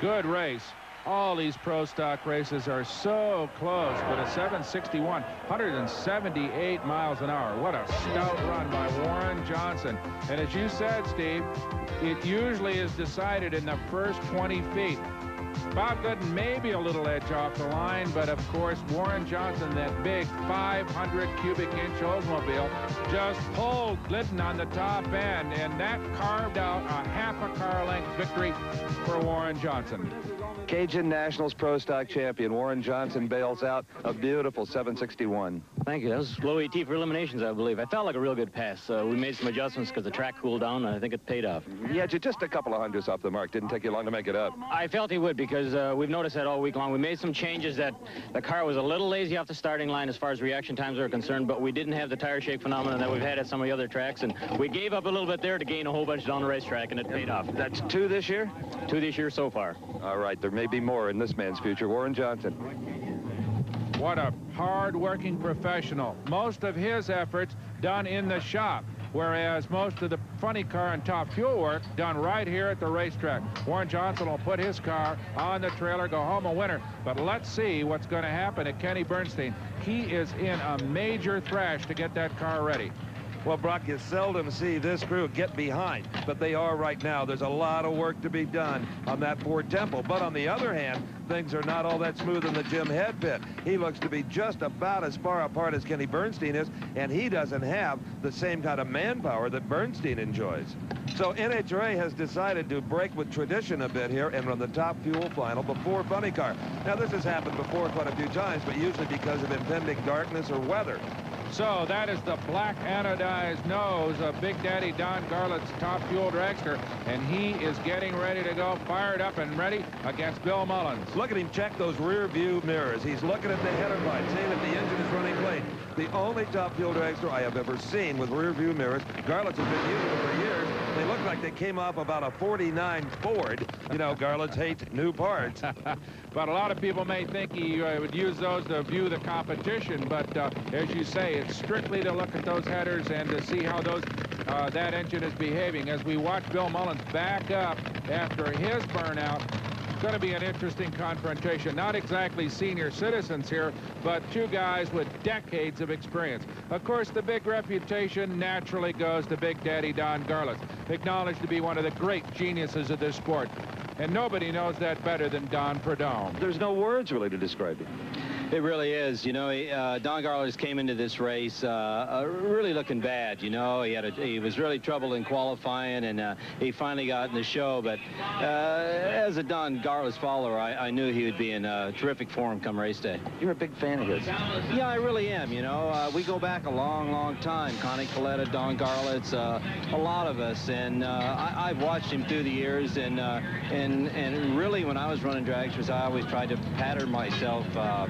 Good race. All these pro stock races are so close, but a 761, 178 miles an hour. What a stout run by Warren Johnson. And as you said, Steve, it usually is decided in the first 20 feet. Bob Glidden maybe a little edge off the line, but of course Warren Johnson, that big 500 cubic inch Oldsmobile, just pulled Glidden on the top end, and that carved out a half a car length victory for Warren Johnson. Cajun Nationals Pro Stock champion Warren Johnson bails out a beautiful 761. Thank you. That was low ET for eliminations, I believe. I felt like a real good pass. Uh, we made some adjustments because the track cooled down, and I think it paid off. Yeah, just a couple of hundreds off the mark. Didn't take you long to make it up. I felt he would because uh, we've noticed that all week long. We made some changes that the car was a little lazy off the starting line as far as reaction times are concerned, but we didn't have the tire shake phenomenon that we've had at some of the other tracks, and we gave up a little bit there to gain a whole bunch down the racetrack, and it paid off. That's two this year? Two this year so far. All right, may be more in this man's future. Warren Johnson. What a hard-working professional. Most of his efforts done in the shop. whereas most of the funny car and top fuel work done right here at the racetrack. Warren Johnson will put his car on the trailer, go home a winner. But let's see what's going to happen at Kenny Bernstein. He is in a major thrash to get that car ready. Well, Brock, you seldom see this crew get behind, but they are right now. There's a lot of work to be done on that Ford Tempo. But on the other hand, things are not all that smooth in the Jim Head pit. He looks to be just about as far apart as Kenny Bernstein is, and he doesn't have the same kind of manpower that Bernstein enjoys. So NHRA has decided to break with tradition a bit here and run the top fuel final before Funny Car. Now, this has happened before quite a few times, but usually because of impending darkness or weather. So that is the black anodized nose of Big Daddy Don Garlits' top fuel dragster, and he is getting ready to go, fired up and ready against Bill Mullins. Look at him check those rear view mirrors. He's looking at the header light, seeing if the engine is running clean. The only top fuel dragster I have ever seen with rear view mirrors. Garlits has been using them for years. They look like they came off about a 49 Ford. You know, Garlits hates new parts. (laughs) but a lot of people may think he uh, would use those to view the competition. But uh, as you say, it's strictly to look at those headers and to see how those uh, that engine is behaving. As we watch Bill Mullins back up after his burnout, going to be an interesting confrontation. Not exactly senior citizens here, but two guys with decades of experience. Of course, the big reputation naturally goes to Big Daddy Don Garlits, acknowledged to be one of the great geniuses of this sport. And nobody knows that better than Don Prudhomme. There's no words really to describe him. It really is. You know, he, uh, Don Garlits came into this race uh, uh, really looking bad. You know, he had a, he was really troubled in qualifying, and uh, he finally got in the show. But uh, as a Don Garlits follower, I, I, knew he would be in terrific form come race day. You're a big fan of his. Yeah, I really am. You know, uh, we go back a long, long time. Connie Kalitta, Don Garlits, a lot of us, and I, have watched him through the years, and and and really, when I was running dragsters, I always tried to pattern myself uh,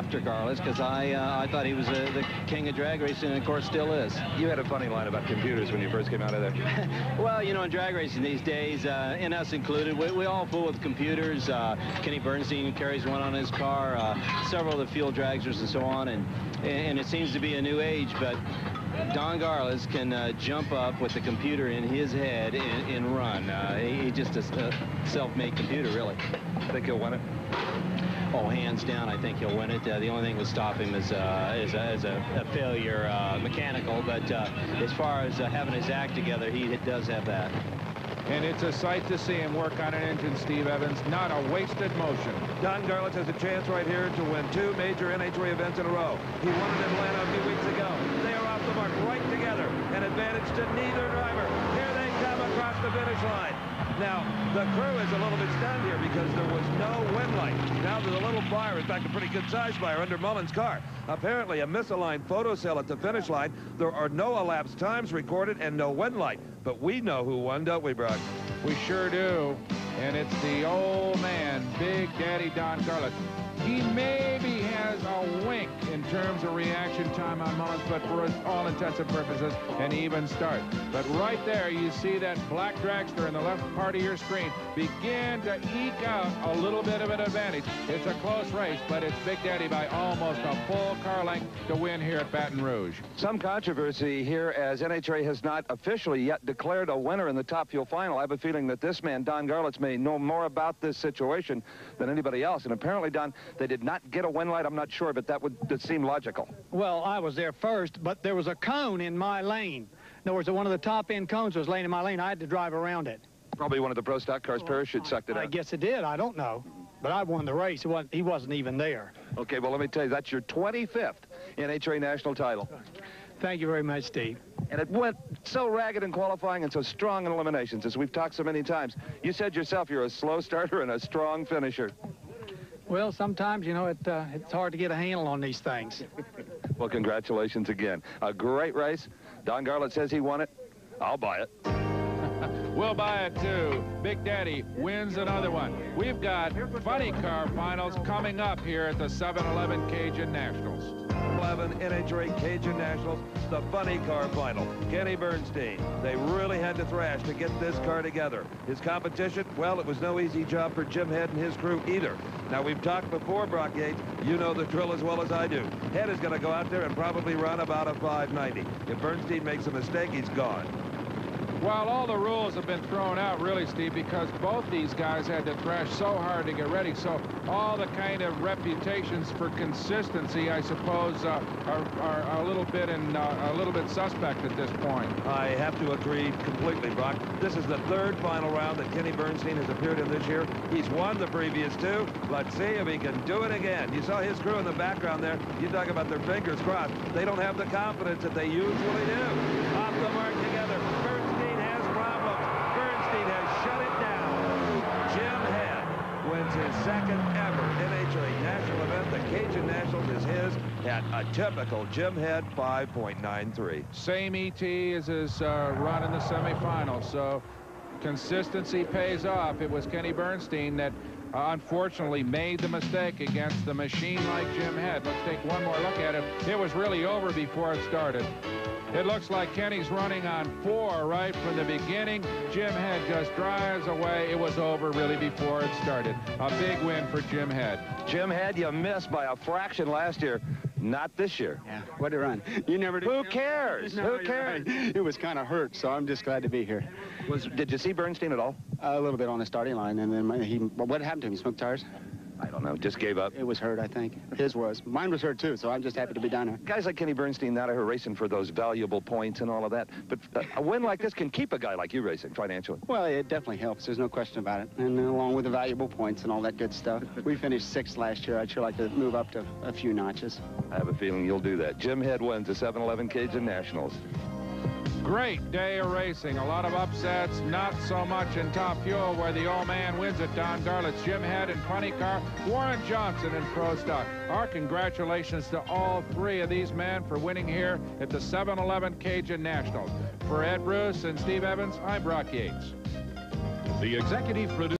after Garlits because I uh, I thought he was uh, the king of drag racing, and of course still is. You had a funny line about computers when you first came out of there. (laughs) well, you know, in drag racing these days, uh, and us included, we, we all fool with computers. Uh, Kenny Bernstein carries one on his car, uh, several of the fuel dragsters and so on, and and it seems to be a new age, but Don Garlits can uh, jump up with the computer in his head and, and run. Uh, he, just a, a self-made computer, really. I think he'll win it? Oh, hands down, I think he'll win it. Uh, the only thing that would stop him is, uh, is, a, is a, a failure uh, mechanical, but uh, as far as having his act together, he does have that. And it's a sight to see him work on an engine, Steve Evans. Not a wasted motion. Don Garlits has a chance right here to win two major NHRA events in a row. He won in Atlanta a few weeks ago. They are off the mark right together. An advantage to neither driver. Here they come across the finish line. Now, the crew is a little bit stunned here because there was no wind light. Now there's a little fire, in fact, a pretty good size fire under Mullins' car. Apparently, a misaligned photo cell at the finish line. There are no elapsed times recorded and no wind light. But we know who won, don't we, Brock? We sure do. And it's the old man, Big Daddy Don Garlits. He maybe has a wink in terms of reaction time on Mullins, but for all intents and purposes, an even start. But right there, you see that black dragster in the left part of your screen begin to eke out a little bit of an advantage. It's a close race, but it's Big Daddy by almost a full car length to win here at Baton Rouge. Some controversy here as NHRA has not officially yet declared a winner in the Top Fuel final. I have a feeling that this man, Don Garlits, may know more about this situation than anybody else. And apparently, Don, they did not get a win light. I'm not sure, but that would seem logical. Well, I was there first, but there was a cone in my lane. In other words, one of the top-end cones was laying in my lane. I had to drive around it. Probably one of the pro stock cars parachute sucked it I out. I guess it did. I don't know. But I won the race. Wasn't, he wasn't even there. Okay, well, let me tell you, that's your 25th NHRA national title. Thank you very much, Steve. And it went so ragged in qualifying and so strong in eliminations, as we've talked so many times. You said yourself you're a slow starter and a strong finisher. Well, sometimes, you know, it, uh, it's hard to get a handle on these things. well, congratulations again. A great race. Don Garlits says he won it. I'll buy it. (laughs) we'll buy it too. Big Daddy wins another one. We've got funny car finals coming up here at the 7-Eleven Cajun Nationals. 11 NHRA Cajun Nationals, the funny car final. Kenny Bernstein, they really had to thrash to get this car together. His competition, well, it was no easy job for Jim Head and his crew either. Now, we've talked before, Brock Yates. You know the drill as well as I do. Head is going to go out there and probably run about a 590. If Bernstein makes a mistake, he's gone. Well, all the rules have been thrown out, really, Steve, because both these guys had to thrash so hard to get ready. So all the kind of reputations for consistency, I suppose, uh, are, are, a little bit in, uh, a little bit suspect at this point. I have to agree completely, Brock. This is the third final round that Kenny Bernstein has appeared in this year. He's won the previous two. Let's see if he can do it again. You saw his crew in the background there. You talk about their fingers crossed. They don't have the confidence that they usually do. Off the mark together. his second ever NHRA national event. The Cajun Nationals is his at a typical Jim Head 5.93. Same ET as his uh, run in the semifinals. So consistency pays off. It was Kenny Bernstein that uh, unfortunately made the mistake against the machine like Jim Head. Let's take one more look at it. It was really over before it started. It looks like Kenny's running on four right from the beginning. Jim Head just drives away. It was over really before it started. A big win for Jim Head. Jim Head, you missed by a fraction last year. Not this year. Yeah, what a run. You never did. Who cares? No, Who cares? Right. It was kind of hurt, so I'm just glad to be here. Was Did you see Bernstein at all? Uh, a little bit on the starting line, and then he. What happened to him? He smoked tires? I don't know, just gave up. It was hurt, I think. His was. Mine was hurt, too, so I'm just happy to be down here. Guys like Kenny Bernstein that are racing for those valuable points and all of that. But uh, a win like this can keep a guy like you racing financially. Well, it definitely helps. There's no question about it. And along with the valuable points and all that good stuff. We finished sixth last year. I'd sure like to move up to a few notches. I have a feeling you'll do that. Jim Head wins the 7-Eleven Cajun Nationals. Great day of racing. A lot of upsets, not so much in Top Fuel where the old man wins it. Don Garlits, Jim Head in Funny Car, Warren Johnson in Pro Stock. Our congratulations to all three of these men for winning here at the 7-Eleven Cajun Nationals. For Ed Bruce and Steve Evans, I'm Brock Yates. The executive producer